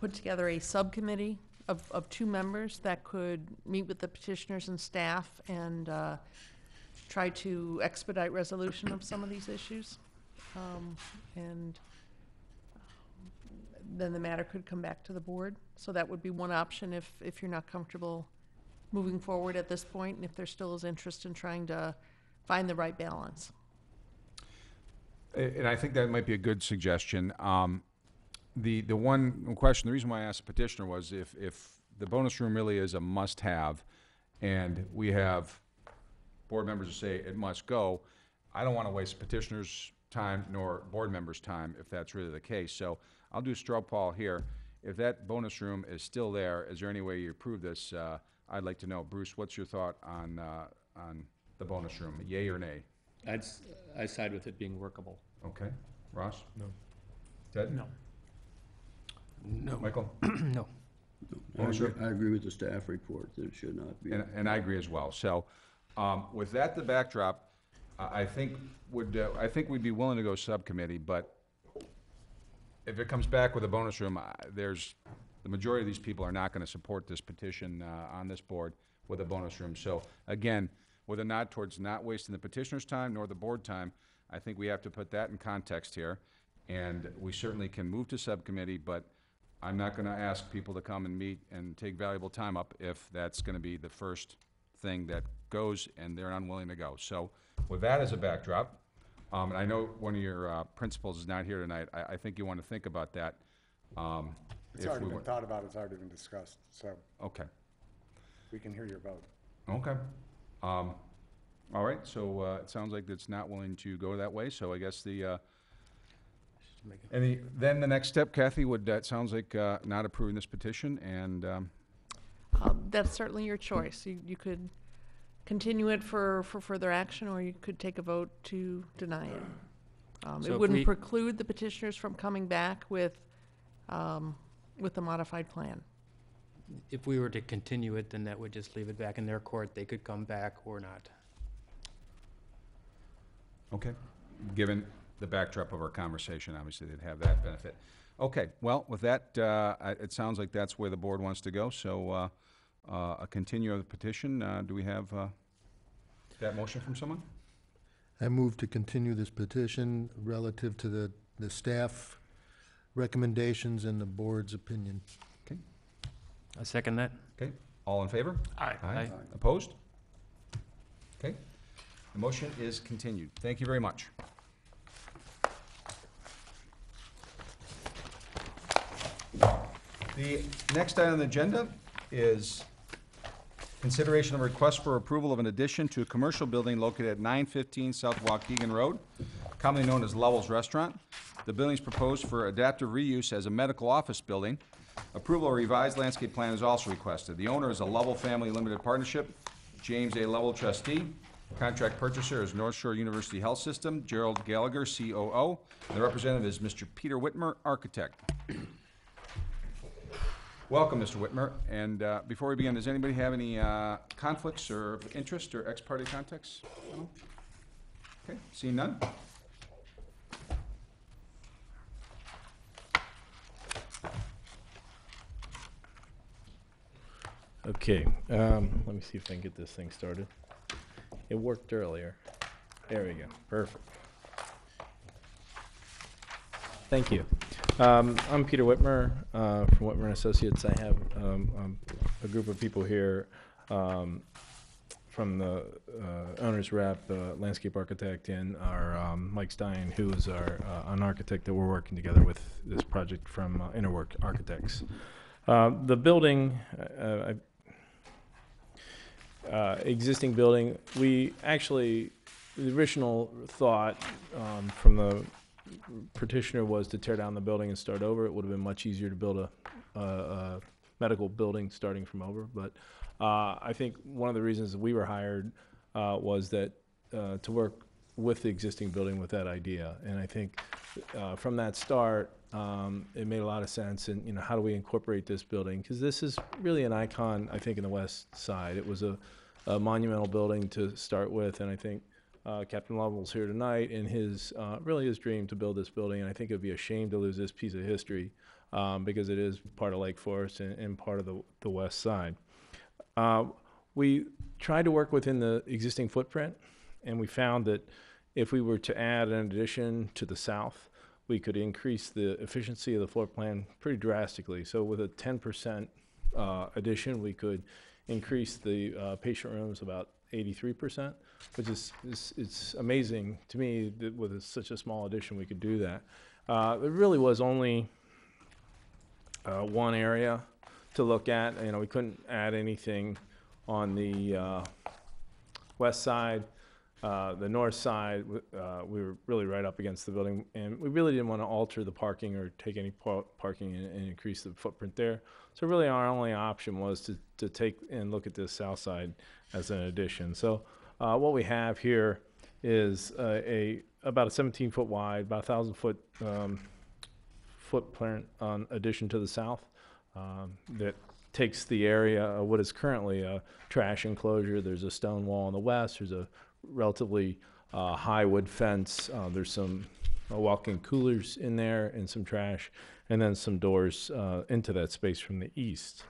[SPEAKER 5] put together a subcommittee of, of two members that could meet with the petitioners and staff and uh, try to expedite resolution of some of these issues. Um, And then the matter could come back to the board. So that would be one option if, if you're not comfortable moving forward at this point, and if there still is interest in trying to find the right balance.
[SPEAKER 1] And I think that might be a good suggestion. Um, The, the one question, the reason why I asked the petitioner was if, if the bonus room really is a must-have, and we have board members who say it must go, I don't want to waste petitioners' time nor board members' time if that's really the case. So I'll do straw poll here. If that bonus room is still there, is there any way you approve this? Uh, I'd like to know. Bruce, what's your thought on, uh, on the bonus room? Yay or nay?
[SPEAKER 7] I'd, s- I side with it being workable.
[SPEAKER 1] Okay. Ross? No. Ted?
[SPEAKER 2] No.
[SPEAKER 6] No.
[SPEAKER 1] Michael?
[SPEAKER 2] No.
[SPEAKER 9] I agree, I agree with the staff report that it should not be.
[SPEAKER 1] And, and I agree as well. So, um, with that the backdrop, I, I think would, uh, I think we'd be willing to go subcommittee, but if it comes back with a bonus room, I- there's, the majority of these people are not gonna support this petition, uh, on this board with a bonus room. So, again, with a nod towards not wasting the petitioner's time nor the board time, I think we have to put that in context here. And we certainly can move to subcommittee, but I'm not gonna ask people to come and meet and take valuable time up if that's gonna be the first thing that goes and they're unwilling to go. So with that as a backdrop, um, and I know one of your, uh, principals is not here tonight, I, I think you wanna think about that. um,
[SPEAKER 4] It's
[SPEAKER 1] if
[SPEAKER 4] already
[SPEAKER 1] we
[SPEAKER 4] been
[SPEAKER 1] wa-
[SPEAKER 4] thought about, it's already been discussed, so
[SPEAKER 1] Okay,
[SPEAKER 4] we can hear your vote.
[SPEAKER 1] okay. Um, all right, so, uh, it sounds like it's not willing to go that way, so I guess the, uh,
[SPEAKER 2] to.
[SPEAKER 1] And the, then the next step, Kathy, would, uh, it sounds like, uh, not approving this petition and, um,
[SPEAKER 5] Uh, That's certainly your choice. You, you could continue it for, for further action, or you could take a vote to deny it. Um,
[SPEAKER 2] So
[SPEAKER 5] It
[SPEAKER 2] if
[SPEAKER 5] wouldn't preclude the petitioners from coming back with, um, with the modified plan.
[SPEAKER 2] If we were to continue it, then that would just leave it back in their court. They could come back or not.
[SPEAKER 1] Okay, given the backdrop of our conversation, obviously they'd have that benefit. Okay, well, with that, uh, I- it sounds like that's where the board wants to go, so uh, uh, a continue of the petition, uh, do we have uh, that motion from someone?
[SPEAKER 3] I move to continue this petition relative to the, the staff recommendations and the board's opinion. Okay.
[SPEAKER 2] I second that.
[SPEAKER 1] Okay, all in favor?
[SPEAKER 2] Aye. Aye.
[SPEAKER 1] Opposed? Okay, the motion is continued. Thank you very much. The next item on the agenda is consideration of request for approval of an addition to a commercial building located at nine fifteen South Waukegan Road, commonly known as Lovell's Restaurant. The building is proposed for adaptive reuse as a medical office building. Approval of revised landscape plan is also requested. The owner is a Lovell Family Limited Partnership, James A. Lovell trustee. Contract purchaser is North Shore University Health System, Gerald Gallagher, COO. The representative is Mr. Peter Witmer, architect. Welcome, Mr. Witmer. And uh, before we begin, does anybody have any uh, conflicts or interest or ex parte contacts? No? Okay, seeing none?
[SPEAKER 10] Okay, um, let me see if I can get this thing started. It worked earlier. There we go, perfect. Thank you. Um, I'm Peter Witmer, uh, from Witmer and Associates. I have, um, um, a group of people here, um, from the, uh, owner's rep, the landscape architect, and our, um, Mike Stein, who is our, uh, an architect that we're working together with this project from uh, Interwork Architects. Uh, the building, uh, I uh, existing building, we actually, the original thought um, from the petitioner was to tear down the building and start over. It would have been much easier to build a, a, a medical building starting from over. But uh, I think one of the reasons we were hired uh, was that uh, to work with the existing building with that idea. And I think uh, from that start, um, it made a lot of sense. And you know, how do we incorporate this building? Because this is really an icon, I think, in the West Side. It was a, a monumental building to start with, and I think uh, Captain Lovell's here tonight, and his uh, really his dream to build this building. And I think it'd be a shame to lose this piece of history um, because it is part of Lake Forest and, and part of the the West Side. Uh, we tried to work within the existing footprint, and we found that if we were to add an addition to the south, we could increase the efficiency of the floor plan pretty drastically. So with a 10% uh, addition, we could increase the uh, patient rooms about 83%, which is, is it's amazing to me that with a- such a small addition, we could do that. Uh, There really was only uh, one area to look at. You know, we couldn't add anything on the uh, west side. Uh, The north side, uh, we were really right up against the building, and we really didn't want to alter the parking or take any par- parking and and increase the footprint there. So really, our only option was to, to take and look at this south side as an addition. So uh, what we have here is uh, a, about a 17-foot wide, about a 1,000-foot footprint on addition to the south um, that takes the area of what is currently a trash enclosure. There's a stone wall on the west. There's a relatively uh, high wood fence. Uh, there's some uh, walk-in coolers in there and some trash, and then some doors uh, into that space from the east.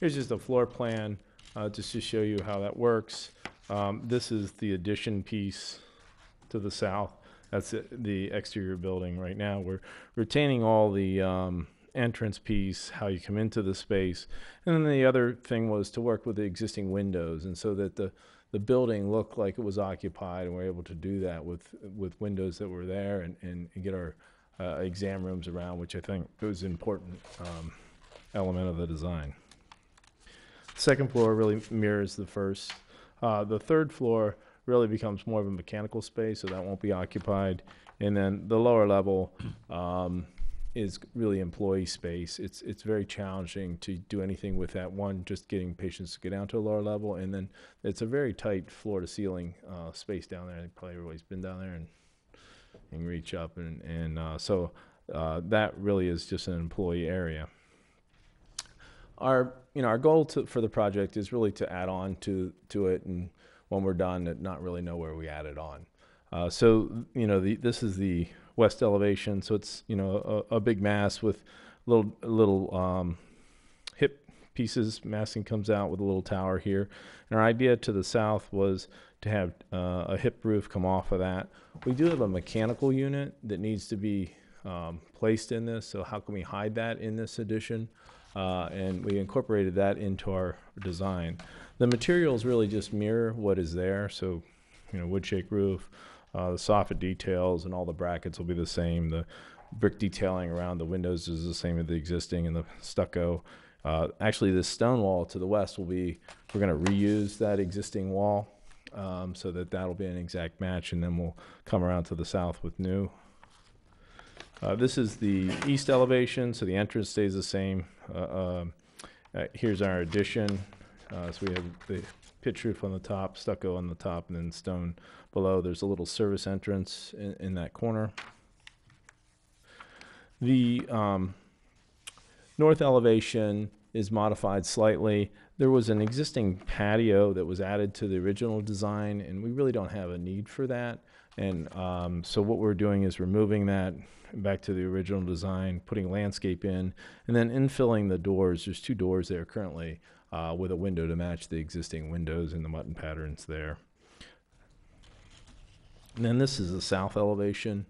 [SPEAKER 10] Here's just a floor plan, uh, just to show you how that works. Um, this is the addition piece to the south. That's the exterior building right now. We're retaining all the um, entrance piece, how you come into the space. And then the other thing was to work with the existing windows and so that the, the building looked like it was occupied and we're able to do that with, with windows that were there and, and, and get our uh, exam rooms around, which I think was an important um, element of the design. Second floor really mirrors the first. Uh, the third floor really becomes more of a mechanical space, so that won't be occupied. And then the lower level um, is really employee space. It's it's very challenging to do anything with that. One, just getting patients to get down to a lower level, and then it's a very tight floor to ceiling uh, space down there. I think probably everybody's been down there and, and reach up, and and uh, so uh, that really is just an employee area. Our you know our goal to, for the project is really to add on to to it, and when we're done, not really know where we added on. Uh, so you know the, this is the west elevation, so it's you know a, a big mass with little little um, hip pieces. Massing comes out with a little tower here. And our idea to the south was to have uh, a hip roof come off of that. We do have a mechanical unit that needs to be um, placed in this. So how can we hide that in this addition? Uh, and we incorporated that into our design. The materials really just mirror what is there. So, you know, wood shake roof, uh, the soffit details and all the brackets will be the same. The brick detailing around the windows is the same as the existing and the stucco. Uh, actually, this stone wall to the west will be, we're going to reuse that existing wall um, so that that'll be an exact match, and then we'll come around to the south with new. Uh, this is the east elevation, so the entrance stays the same. Uh, um, uh, here's our addition. Uh, so we have the pitch roof on the top, stucco on the top, and then stone below. There's a little service entrance in, in that corner. The um, north elevation is modified slightly. There was an existing patio that was added to the original design, and we really don't have a need for that. And um, so what we're doing is removing that back to the original design, putting landscape in, and then infilling the doors. There's two doors there currently uh, with a window to match the existing windows and the muntin patterns there. And then this is the south elevation.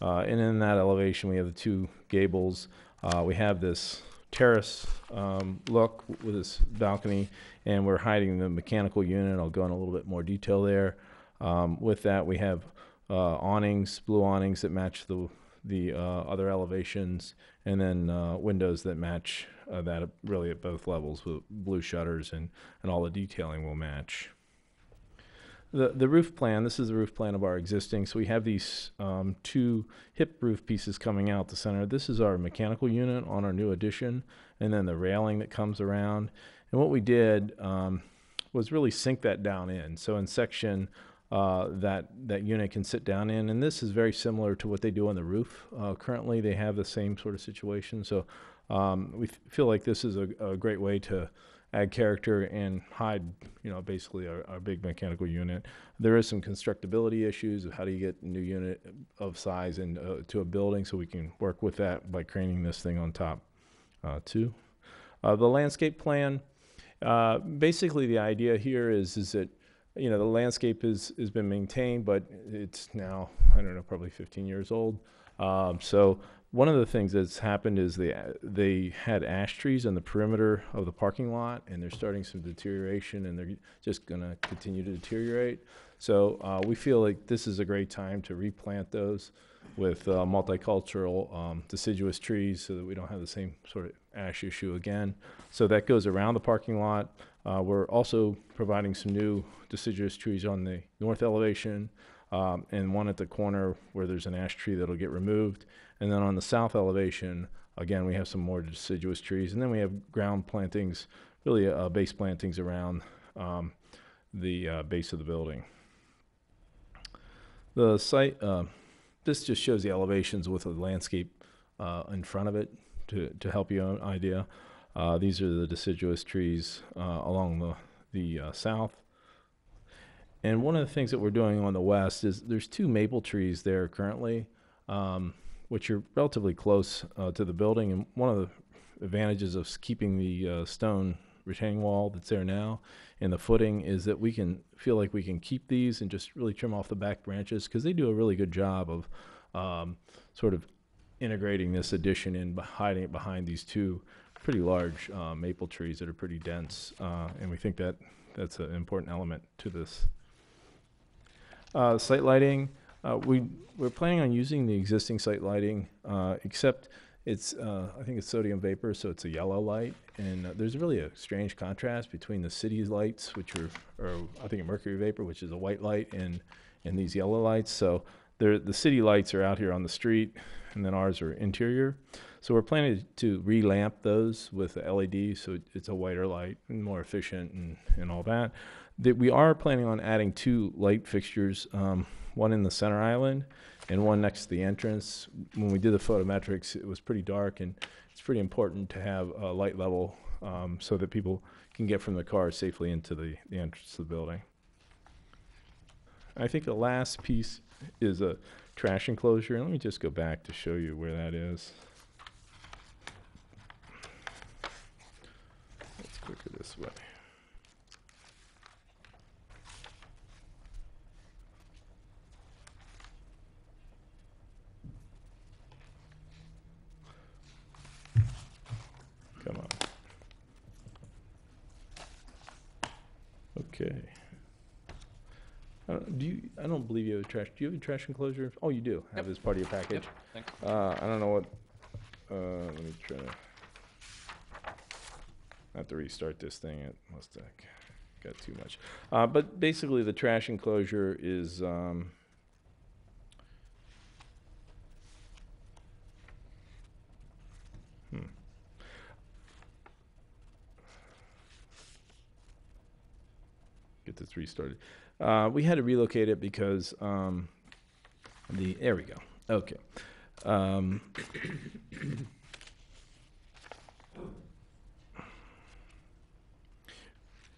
[SPEAKER 10] Uh, and in that elevation, we have the two gables. Uh, we have this terrace um, look with this balcony, and we're hiding the mechanical unit. I'll go in a little bit more detail there. Um, with that, we have uh, awnings, blue awnings that match the the uh, other elevations, and then uh, windows that match uh, that really at both levels with blue shutters, and and all the detailing will match. The, the roof plan, this is the roof plan of our existing, so we have these um, two hip roof pieces coming out the center. This is our mechanical unit on our new addition, and then the railing that comes around. And what we did um, was really sink that down in. So in section uh, that that unit can sit down in, and this is very similar to what they do on the roof. Uh, currently, they have the same sort of situation. So um, we feel like this is a, a great way to add character and hide, you know, basically our, our big mechanical unit. There is some constructability issues of how do you get a new unit of size into to a building, so we can work with that by craning this thing on top uh, too. Uh, the landscape plan, uh, basically the idea here is is that you know the landscape is has been maintained, but it's now I don't know probably 15 years old. Um, so one of the things that's happened is they they had ash trees on the perimeter of the parking lot, and they're starting some deterioration, and they're just going to continue to deteriorate. So uh, we feel like this is a great time to replant those with uh, multicultural um, deciduous trees, so that we don't have the same sort of ash issue again. So that goes around the parking lot. Uh, we're also providing some new deciduous trees on the north elevation um, and one at the corner where there's an ash tree that'll get removed. And then on the south elevation, again, we have some more deciduous trees. And then we have ground plantings, really uh, base plantings around um, the uh, base of the building. The site, uh, this just shows the elevations with a landscape uh, in front of it to, to help you an idea. Uh, these are the deciduous trees uh, along the, the uh, south. And one of the things that we're doing on the west is there's two maple trees there currently, um, which are relatively close uh, to the building. And one of the advantages of keeping the uh, stone retaining wall that's there now and the footing is that we can feel like we can keep these and just really trim off the back branches because they do a really good job of um, sort of integrating this addition in, hiding it behind these two pretty large uh, maple trees that are pretty dense. Uh, and we think that that's an important element to this. Uh, site lighting, uh, we, we're planning on using the existing site lighting, uh, except It's, uh, I think it's sodium vapor, so it's a yellow light. And uh, there's really a strange contrast between the city's lights, which are, are I think, mercury vapor, which is a white light, and, and these yellow lights. So the city lights are out here on the street, and then ours are interior. So we're planning to relamp those with LED, so it's a whiter light and more efficient and, and all that. That we are planning on adding two light fixtures, um, one in the center island and one next to the entrance. When we did the photometrics, it was pretty dark, and it's pretty important to have a light level um, so that people can get from the car safely into the, the entrance of the building. I think the last piece is a trash enclosure. Let me just go back to show you where that is. Let's this way. Come on. Okay. I don't, do you, I don't believe you have a trash, do you have a trash enclosure? Oh, you do, have as part of your package?
[SPEAKER 7] thanks.
[SPEAKER 10] Uh, I don't know what, uh, let me try to. I have to restart this thing, it must have got too much. Uh, but basically, the trash enclosure is, um, Get this restarted. Uh, we had to relocate it because, um, the, there we go, okay. Um,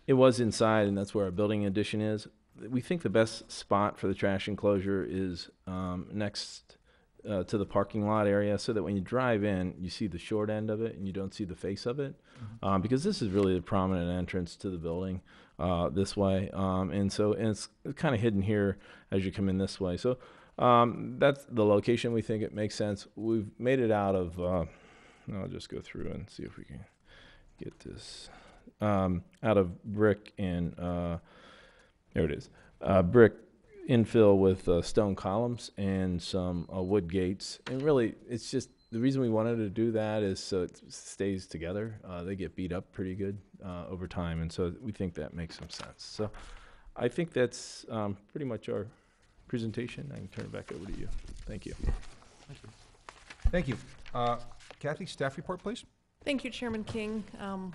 [SPEAKER 10] It was inside, and that's where our building addition is. We think the best spot for the trash enclosure is um, next uh, to the parking lot area, so that when you drive in, you see the short end of it and you don't see the face of it, um, because this is really the prominent entrance to the building uh, this way, um, and so it's kind of hidden here as you come in this way. So um, that's the location. We think it makes sense. We've made it out of. Uh, I'll just go through and see if we can get this um, out of brick and uh, there it is, uh, brick infill with uh, stone columns and some uh, wood gates. And really, it's just the reason we wanted to do that is so it stays together. Uh, they get beat up pretty good uh, over time, and so we think that makes some sense. So I think that's um, pretty much our presentation. I can turn it back over to you. Thank you.
[SPEAKER 1] Thank you. Uh, Kathy, staff report, please.
[SPEAKER 5] Thank you, Chairman King. Um,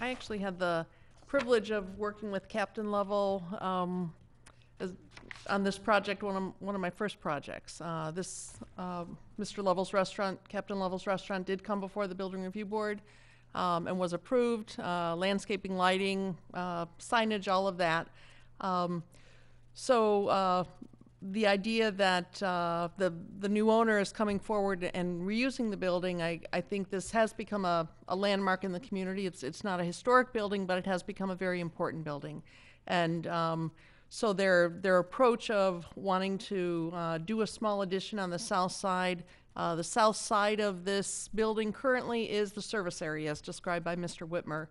[SPEAKER 5] I actually had the privilege of working with Captain Lovell um, as- on this project, one of, one of my first projects. Uh, This, um, Mr. Lovell's restaurant, Captain Lovell's restaurant did come before the Building Review Board um, and was approved, uh, landscaping, lighting, uh, signage, all of that. Um, So uh, the idea that uh, the, the new owner is coming forward and reusing the building, I, I think this has become a, a landmark in the community. It's, it's not a historic building, but it has become a very important building. And um, so their, their approach of wanting to uh, do a small addition on the south side, uh, the south side of this building currently is the service area as described by Mr. Witmer.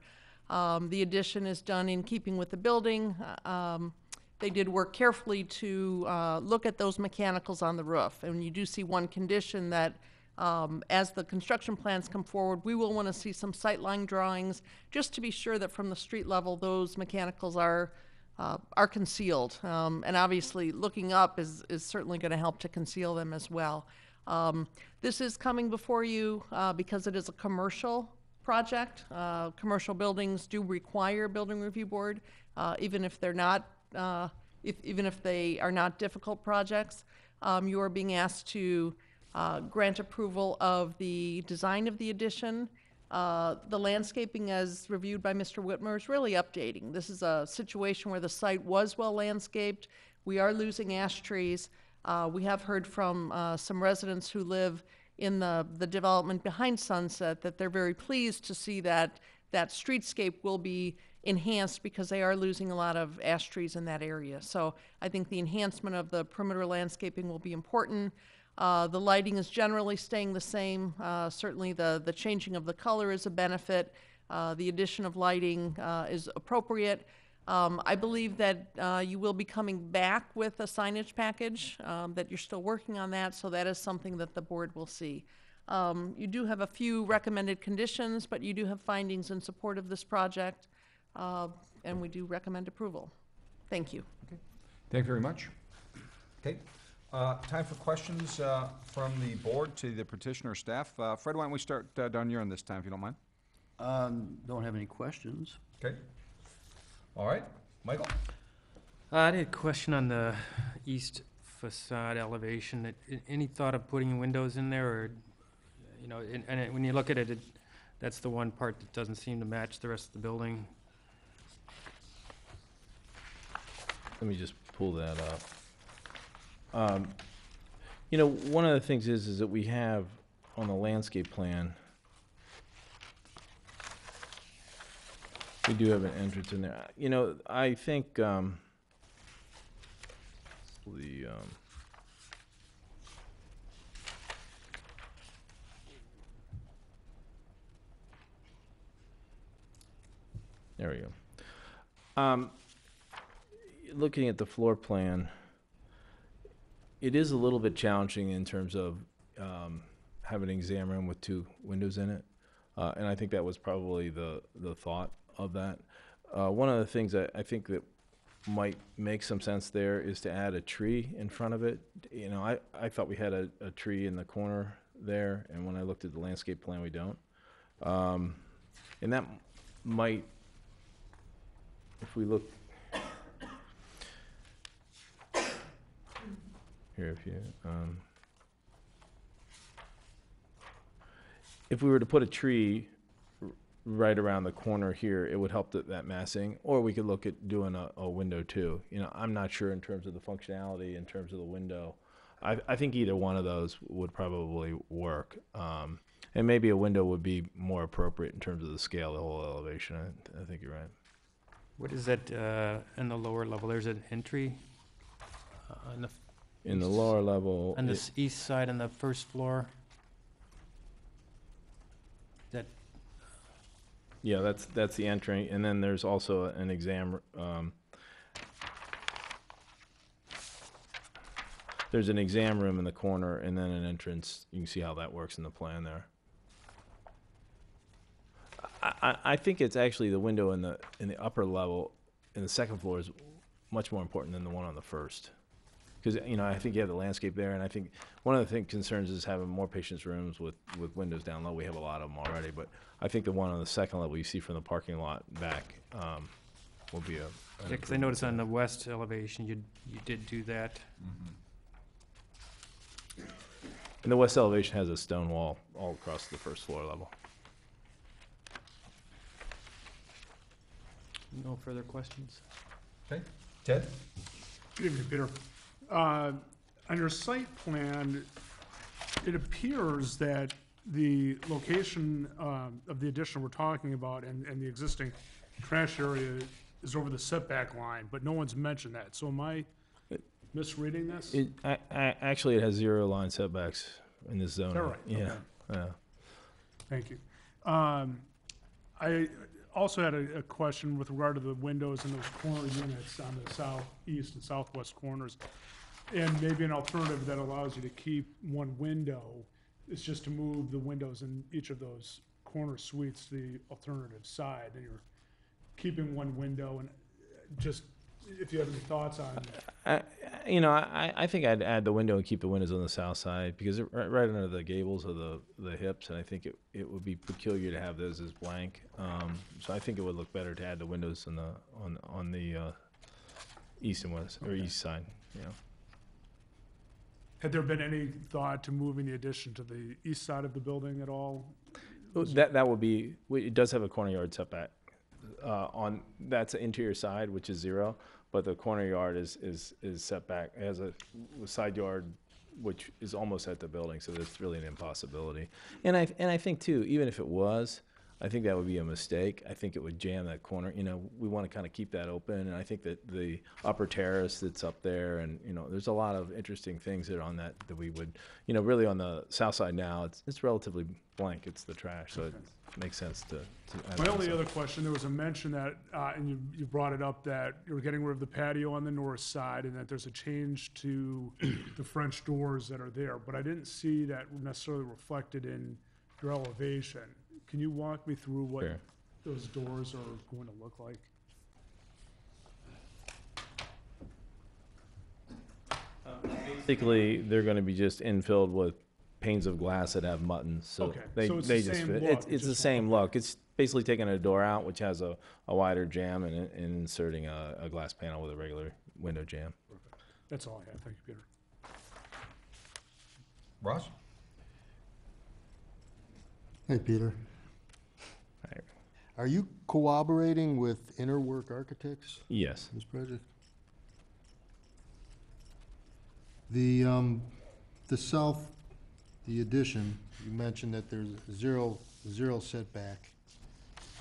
[SPEAKER 5] Um, the addition is done in keeping with the building. Uh, Um, they did work carefully to uh, look at those mechanicals on the roof. And you do see one condition that, um, as the construction plans come forward, we will want to see some sightline drawings, just to be sure that from the street level, those mechanicals are, uh, are concealed. Um, And obviously, looking up is, is certainly going to help to conceal them as well. Um, This is coming before you uh, because it is a commercial project. Uh, Commercial buildings do require building review board, uh, even if they're not, uh, if, even if they are not difficult projects. Um, You are being asked to uh, grant approval of the design of the addition. Uh, The landscaping as reviewed by Mr. Witmer is really updating. This is a situation where the site was well landscaped. We are losing ash trees. Uh, We have heard from uh, some residents who live in the, the development behind Sunset that they're very pleased to see that that streetscape will be enhanced because they are losing a lot of ash trees in that area. So I think the enhancement of the perimeter landscaping will be important. Uh, the lighting is generally staying the same. Uh, certainly, the the changing of the color is a benefit. Uh, the addition of lighting uh, is appropriate. Um, I believe that uh, you will be coming back with a signage package, um, that you're still working on that, so that is something that the board will see. Um, You do have a few recommended conditions, but you do have findings in support of this project, uh, and we do recommend approval. Thank you. Okay.
[SPEAKER 1] Thank you very much. Okay, uh, time for questions uh, from the board to the petitioner staff. Uh, Fred, why don't we start uh, down here on this time, if you don't mind?
[SPEAKER 9] Um, don't have any questions.
[SPEAKER 1] Okay. All right, Michael?
[SPEAKER 2] Uh, I had a question on the east facade elevation. That- a- Any thought of putting windows in there, or, you know, and, and it- when you look at it, it, that's the one part that doesn't seem to match the rest of the building.
[SPEAKER 10] Let me just pull that up. Um, You know, one of the things is, is that we have on the landscape plan, we do have an entrance in there. You know, I think, um, the, um, there we go. Um, looking at the floor plan, it is a little bit challenging in terms of um, having an exam room with two windows in it. Uh, and I think that was probably the, the thought of that. Uh, one of the things that I think that might make some sense there is to add a tree in front of it. You know, I, I thought we had a, a tree in the corner there, and when I looked at the landscape plan, we don't. Um, and that might, if we look here, if you, um, if we were to put a tree right around the corner here, it would help that, that massing, or we could look at doing a, a window too. You know, I'm not sure in terms of the functionality, in terms of the window. I, I think either one of those would probably work. Um, and maybe a window would be more appropriate in terms of the scale, the whole elevation. I, I think you're right.
[SPEAKER 2] What is that, uh, in the lower level? There's an entry uh, on the,
[SPEAKER 10] In the lower level,
[SPEAKER 2] on the
[SPEAKER 10] it-
[SPEAKER 2] s- east side on the first floor? That,
[SPEAKER 10] Yeah, that's, that's the entry, and then there's also an exam, um, there's an exam room in the corner and then an entrance. You can see how that works in the plan there. I, I, I think it's actually the window in the, in the upper level, in the second floor is much more important than the one on the first. Because, you know, I think you have the landscape there, and I think one of the thing, concerns is having more patients' rooms with, with windows down low. We have a lot of them already, but I think the one on the second level you see from the parking lot back, um, will be a. an
[SPEAKER 2] yeah, 'cause I
[SPEAKER 10] improvement
[SPEAKER 2] noticed on the west elevation, you, you did do that.
[SPEAKER 10] And the west elevation has a stone wall all across the first floor level.
[SPEAKER 2] No further questions?
[SPEAKER 1] Okay, Ted?
[SPEAKER 6] Good evening, Peter. Uh, On your site plan, it appears that the location um, of the addition we're talking about and, and the existing trash area is over the setback line, but no one's mentioned that. So am I misreading this?
[SPEAKER 10] It, I, I, actually, it has zero line setbacks in this zone.
[SPEAKER 6] that right?
[SPEAKER 10] Yeah,
[SPEAKER 6] Okay.
[SPEAKER 10] yeah.
[SPEAKER 6] Thank you. Um, I also had a, a question with regard to the windows in those corner units on the southeast and southwest corners. And maybe an alternative that allows you to keep one window is just to move the windows in each of those corner suites to the alternative side. And you're keeping one window and just, if you have any thoughts on,
[SPEAKER 10] I, you know, I, I think I'd add the window and keep the windows on the south side because it, right, right under the gables of the, the hips, and I think it, it would be peculiar to have those as blank. Um, so I think it would look better to add the windows on the, on, on the, uh, east and west, or east side, you know.
[SPEAKER 6] Had there been any thought to moving the addition to the east side of the building at all?
[SPEAKER 10] That, that would be, it does have a corner yard setback. Uh, on, that's the interior side, which is zero, but the corner yard is, is, is setback, it has a side yard, which is almost at the building, so that's really an impossibility. And I, and I think too, even if it was, I think that would be a mistake. I think it would jam that corner. You know, we want to kind of keep that open, and I think that the upper terrace that's up there, and you know, there's a lot of interesting things that are on that that we would, you know, really on the south side now, it's it's relatively blank. It's the trash, so it makes sense to. to add
[SPEAKER 6] My
[SPEAKER 10] that
[SPEAKER 6] only
[SPEAKER 10] stuff.
[SPEAKER 6] other question, there was a mention that, uh, and you, you brought it up, that you're getting rid of the patio on the north side and that there's a change to the French doors that are there, but I didn't see that necessarily reflected in your elevation. Can you walk me through what
[SPEAKER 10] Sure.
[SPEAKER 6] those doors are going to look like?
[SPEAKER 10] Basically, they're going to be just infilled with panes of glass that have buttons. So
[SPEAKER 6] Okay,
[SPEAKER 10] they,
[SPEAKER 6] so it's
[SPEAKER 10] they
[SPEAKER 6] the
[SPEAKER 10] just
[SPEAKER 6] same
[SPEAKER 10] fit.
[SPEAKER 6] look,
[SPEAKER 10] It's,
[SPEAKER 6] it's
[SPEAKER 10] it's the
[SPEAKER 6] just-
[SPEAKER 10] same look. It's basically taking a door out, which has a, a wider jamb, and, in- and inserting a, a glass panel with a regular window jamb.
[SPEAKER 6] That's all I have, thank you, Peter.
[SPEAKER 1] Ross?
[SPEAKER 3] Hey, Peter. Are you cooperating with Interwork Architects,
[SPEAKER 10] Yes.
[SPEAKER 3] this project? The, um, the south, the addition, you mentioned that there's zero, zero setback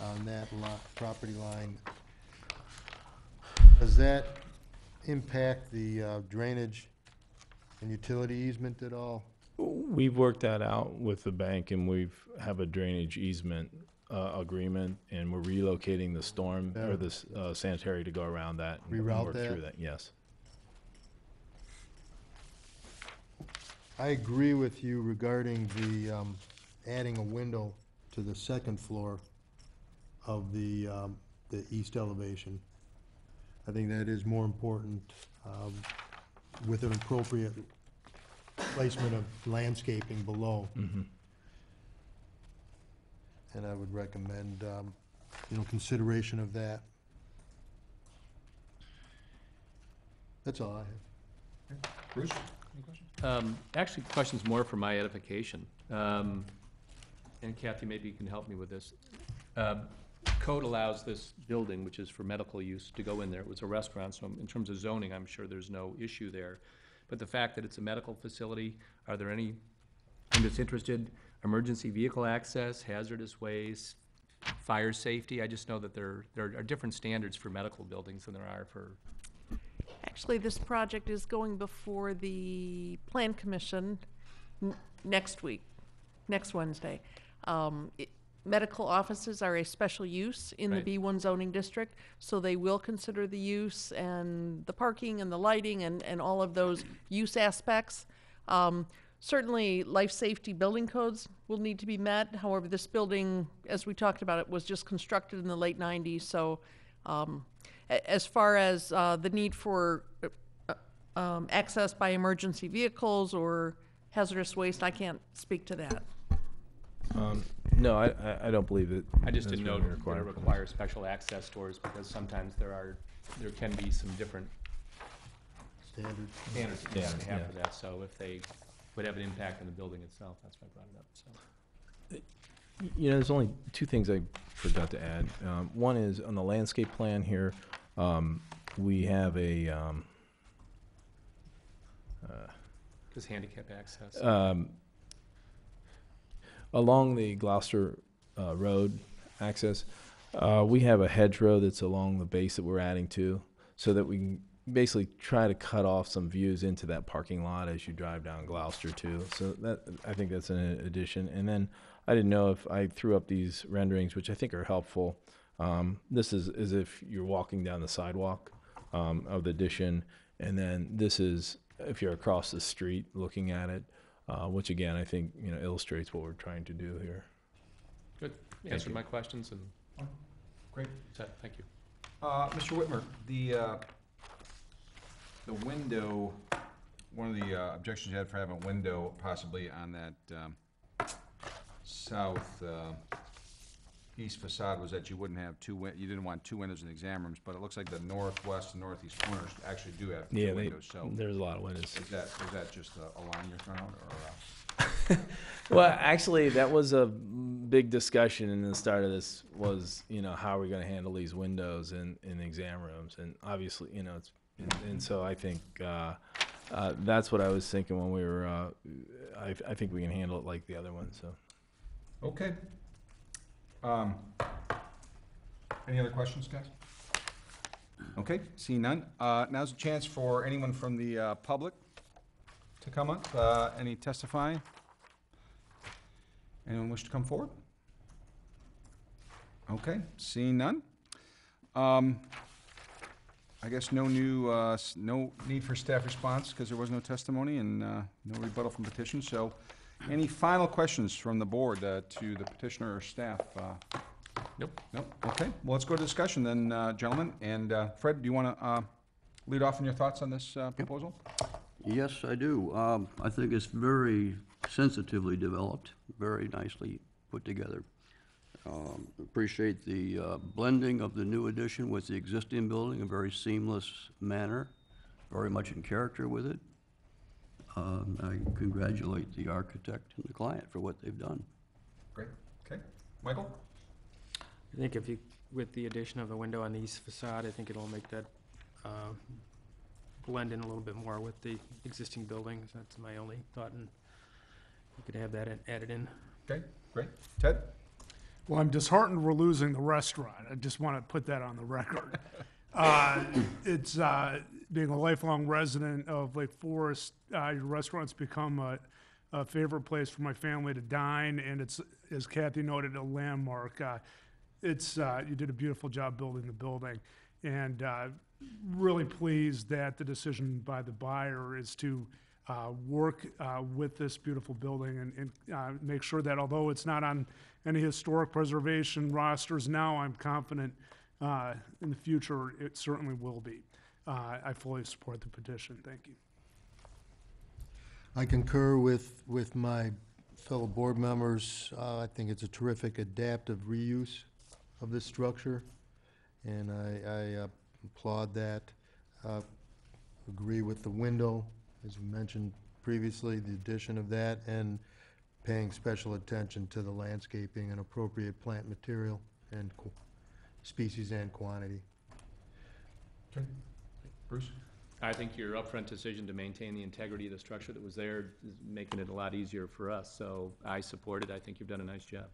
[SPEAKER 3] on that lot, property line. Does that impact the uh, drainage and utility easement at all?
[SPEAKER 10] We've worked that out with the bank, and we've have a drainage easement uh, agreement, and we're relocating the storm
[SPEAKER 3] Yeah.
[SPEAKER 10] or the s- uh, sanitary to go around that and
[SPEAKER 3] Reroute
[SPEAKER 10] work
[SPEAKER 3] that?
[SPEAKER 10] through that. Yes.
[SPEAKER 3] I agree with you regarding the, um, adding a window to the second floor of the, um, the east elevation. I think that is more important, um, with an appropriate placement of landscaping below. And I would recommend, um, you know, consideration of that. That's all I have.
[SPEAKER 1] Bruce? Any questions?
[SPEAKER 7] Um, Actually, the question's more for my edification. Um, And Kathy, maybe you can help me with this. Um, Code allows this building, which is for medical use, to go in there. It was a restaurant, so in terms of zoning, I'm sure there's no issue there. But the fact that it's a medical facility, are there any, I'm just interested, emergency vehicle access, hazardous waste, fire safety? I just know that there, there are different standards for medical buildings than there are for
[SPEAKER 5] Actually, this project is going before the Plan Commission n- next week, next Wednesday. Um, it- Medical offices are a special use in the B1 zoning district, so they will consider the use and the parking and the lighting and, and all of those use aspects. Um, Certainly, life safety building codes will need to be met. However, this building, as we talked about, it was just constructed in the late 90s, so um, a- as far as uh, the need for uh, uh, um, access by emergency vehicles or hazardous waste, I can't speak to that.
[SPEAKER 10] Um, no, I, I, I don't believe it.
[SPEAKER 7] I just didn't know
[SPEAKER 10] really
[SPEAKER 7] that it
[SPEAKER 10] required.
[SPEAKER 7] special access doors, because sometimes there are, there can be some different
[SPEAKER 3] Standard.
[SPEAKER 7] standards that you have to have for that, so if they would have an impact on the building itself, that's why I brought it up, so.
[SPEAKER 10] You know, there's only two things I forgot to add. Um, one is on the landscape plan here, um, we have a, um,
[SPEAKER 7] Because handicap access.
[SPEAKER 10] um, along the Gloucester uh, Road access, uh, we have a hedgerow that's along the base that we're adding to, so that we can basically try to cut off some views into that parking lot as you drive down Gloucester too. So that I think that's an addition. And then I didn't know if I threw up these renderings, which I think are helpful. Um, this is as if you're walking down the sidewalk um, of the addition, and then this is if you're across the street looking at it, uh, which again I think you know illustrates what we're trying to do here.
[SPEAKER 7] Good,
[SPEAKER 10] Thank
[SPEAKER 7] answered
[SPEAKER 10] you.
[SPEAKER 7] my questions, and
[SPEAKER 1] Great.
[SPEAKER 7] set, thank you.
[SPEAKER 1] Uh, Mr. Witmer, the, uh, the window, one of the uh, objections you had for having a window possibly on that, um, south, uh, east facade was that you wouldn't have two win, you didn't want two windows in the exam rooms, but it looks like the northwest and northeast corners actually do have
[SPEAKER 10] Yeah,
[SPEAKER 1] two
[SPEAKER 10] they,
[SPEAKER 1] windows, so
[SPEAKER 10] there's a lot of windows.
[SPEAKER 1] is that, is that just a, a line you're throwing out, or, uh?
[SPEAKER 10] Well, actually, that was a big discussion in the start of this was, you know, how are we going to handle these windows in, in exam rooms? And obviously, you know, it's, and, and so I think, uh, uh, that's what I was thinking when we were, uh, I, I think we can handle it like the other one, so.
[SPEAKER 1] Okay. Um, Any other questions, guys? Okay, seeing none. Uh, Now's a chance for anyone from the uh, public to come up. Uh, Any testifying? Anyone wish to come forward? Okay, seeing none. Um, I guess no new, uh, s- no need for staff response because there was no testimony and uh, no rebuttal from petition. So any final questions from the board uh, to the petitioner or staff? uh,
[SPEAKER 7] Nope.
[SPEAKER 1] Nope, okay. Well, let's go to discussion then, uh, gentlemen. And uh, Fred, do you want to lead off in your thoughts on this uh, proposal?
[SPEAKER 9] Yes, I do. Um, I think it's very sensitively developed, very nicely put together. Um, Appreciate the uh, blending of the new addition with the existing building, in a very seamless manner, very much in character with it. Um, I congratulate the architect and the client for what they've done.
[SPEAKER 1] Great, okay. Michael?
[SPEAKER 2] I think if you, with the addition of a window on the east facade, I think it'll make that uh, blend in a little bit more with the existing buildings. That's my only thought, and you could have that added in.
[SPEAKER 1] Okay, great. Ted?
[SPEAKER 6] Well, I'm disheartened we're losing the restaurant. I just want to put that on the record. Uh, It's, uh, being a lifelong resident of Lake Forest, uh, your restaurant's become a, a favorite place for my family to dine, and it's, as Kathy noted, a landmark. Uh, It's, uh, you did a beautiful job building the building, and uh, really pleased that the decision by the buyer is to uh, work uh, with this beautiful building and, and uh, make sure that although it's not on any historic preservation rosters now, I'm confident uh, in the future it certainly will be. Uh, I fully support the petition. Thank you.
[SPEAKER 3] I concur with, with my fellow board members. Uh, I think it's a terrific adaptive reuse of this structure, and I, I applaud that. Agree with the window, as we mentioned previously, the addition of that, and paying special attention to the landscaping and appropriate plant material and qu- species and quantity.
[SPEAKER 1] Okay. Bruce?
[SPEAKER 7] I think your upfront decision to maintain the integrity of the structure that was there is making it a lot easier for us, so I support it. I think you've done a nice job.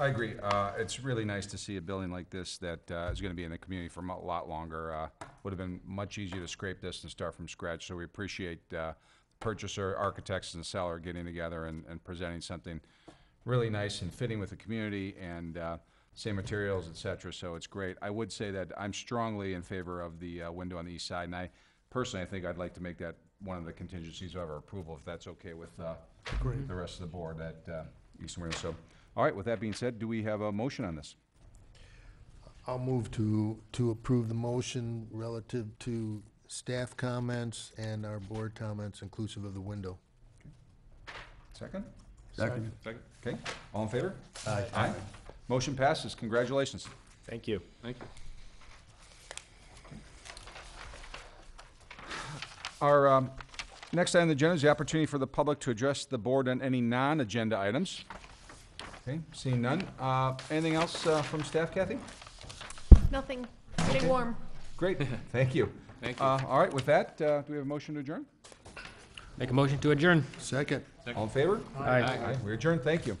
[SPEAKER 1] I agree. Uh, It's really nice to see a building like this that uh, is going to be in the community for a lot longer. Uh, Would have been much easier to scrape this and start from scratch, so we appreciate uh, purchaser, architects, and seller getting together and and presenting something really nice and fitting with the community and uh, same materials, et cetera, so it's great. I would say that I'm strongly in favor of the uh, window on the east side, and I personally, I think I'd like to make that one of the contingencies of our approval, if that's okay with uh, the rest of the board, that uh, east window. So, all right, with that being said, do we have a motion on this?
[SPEAKER 3] I'll move to, to approve the motion relative to staff comments and our board comments inclusive of the window.
[SPEAKER 1] Second?
[SPEAKER 9] Second.
[SPEAKER 1] Second. Okay, all in favor?
[SPEAKER 3] Aye.
[SPEAKER 1] Aye. Motion passes. Congratulations.
[SPEAKER 10] Thank you.
[SPEAKER 7] Thank you.
[SPEAKER 1] Our um, next item on the agenda is the opportunity for the public to address the board on any non-agenda items. Okay, seeing none. Uh, Anything else uh, from staff, Kathy?
[SPEAKER 5] Nothing, getting warm.
[SPEAKER 1] Great, thank you.
[SPEAKER 7] Thank you.
[SPEAKER 1] Uh, All right, with that, uh, do we have a motion to adjourn?
[SPEAKER 2] Make a motion to adjourn.
[SPEAKER 3] Second.
[SPEAKER 1] All in favor?
[SPEAKER 2] Aye.
[SPEAKER 1] Aye, we adjourn, thank you.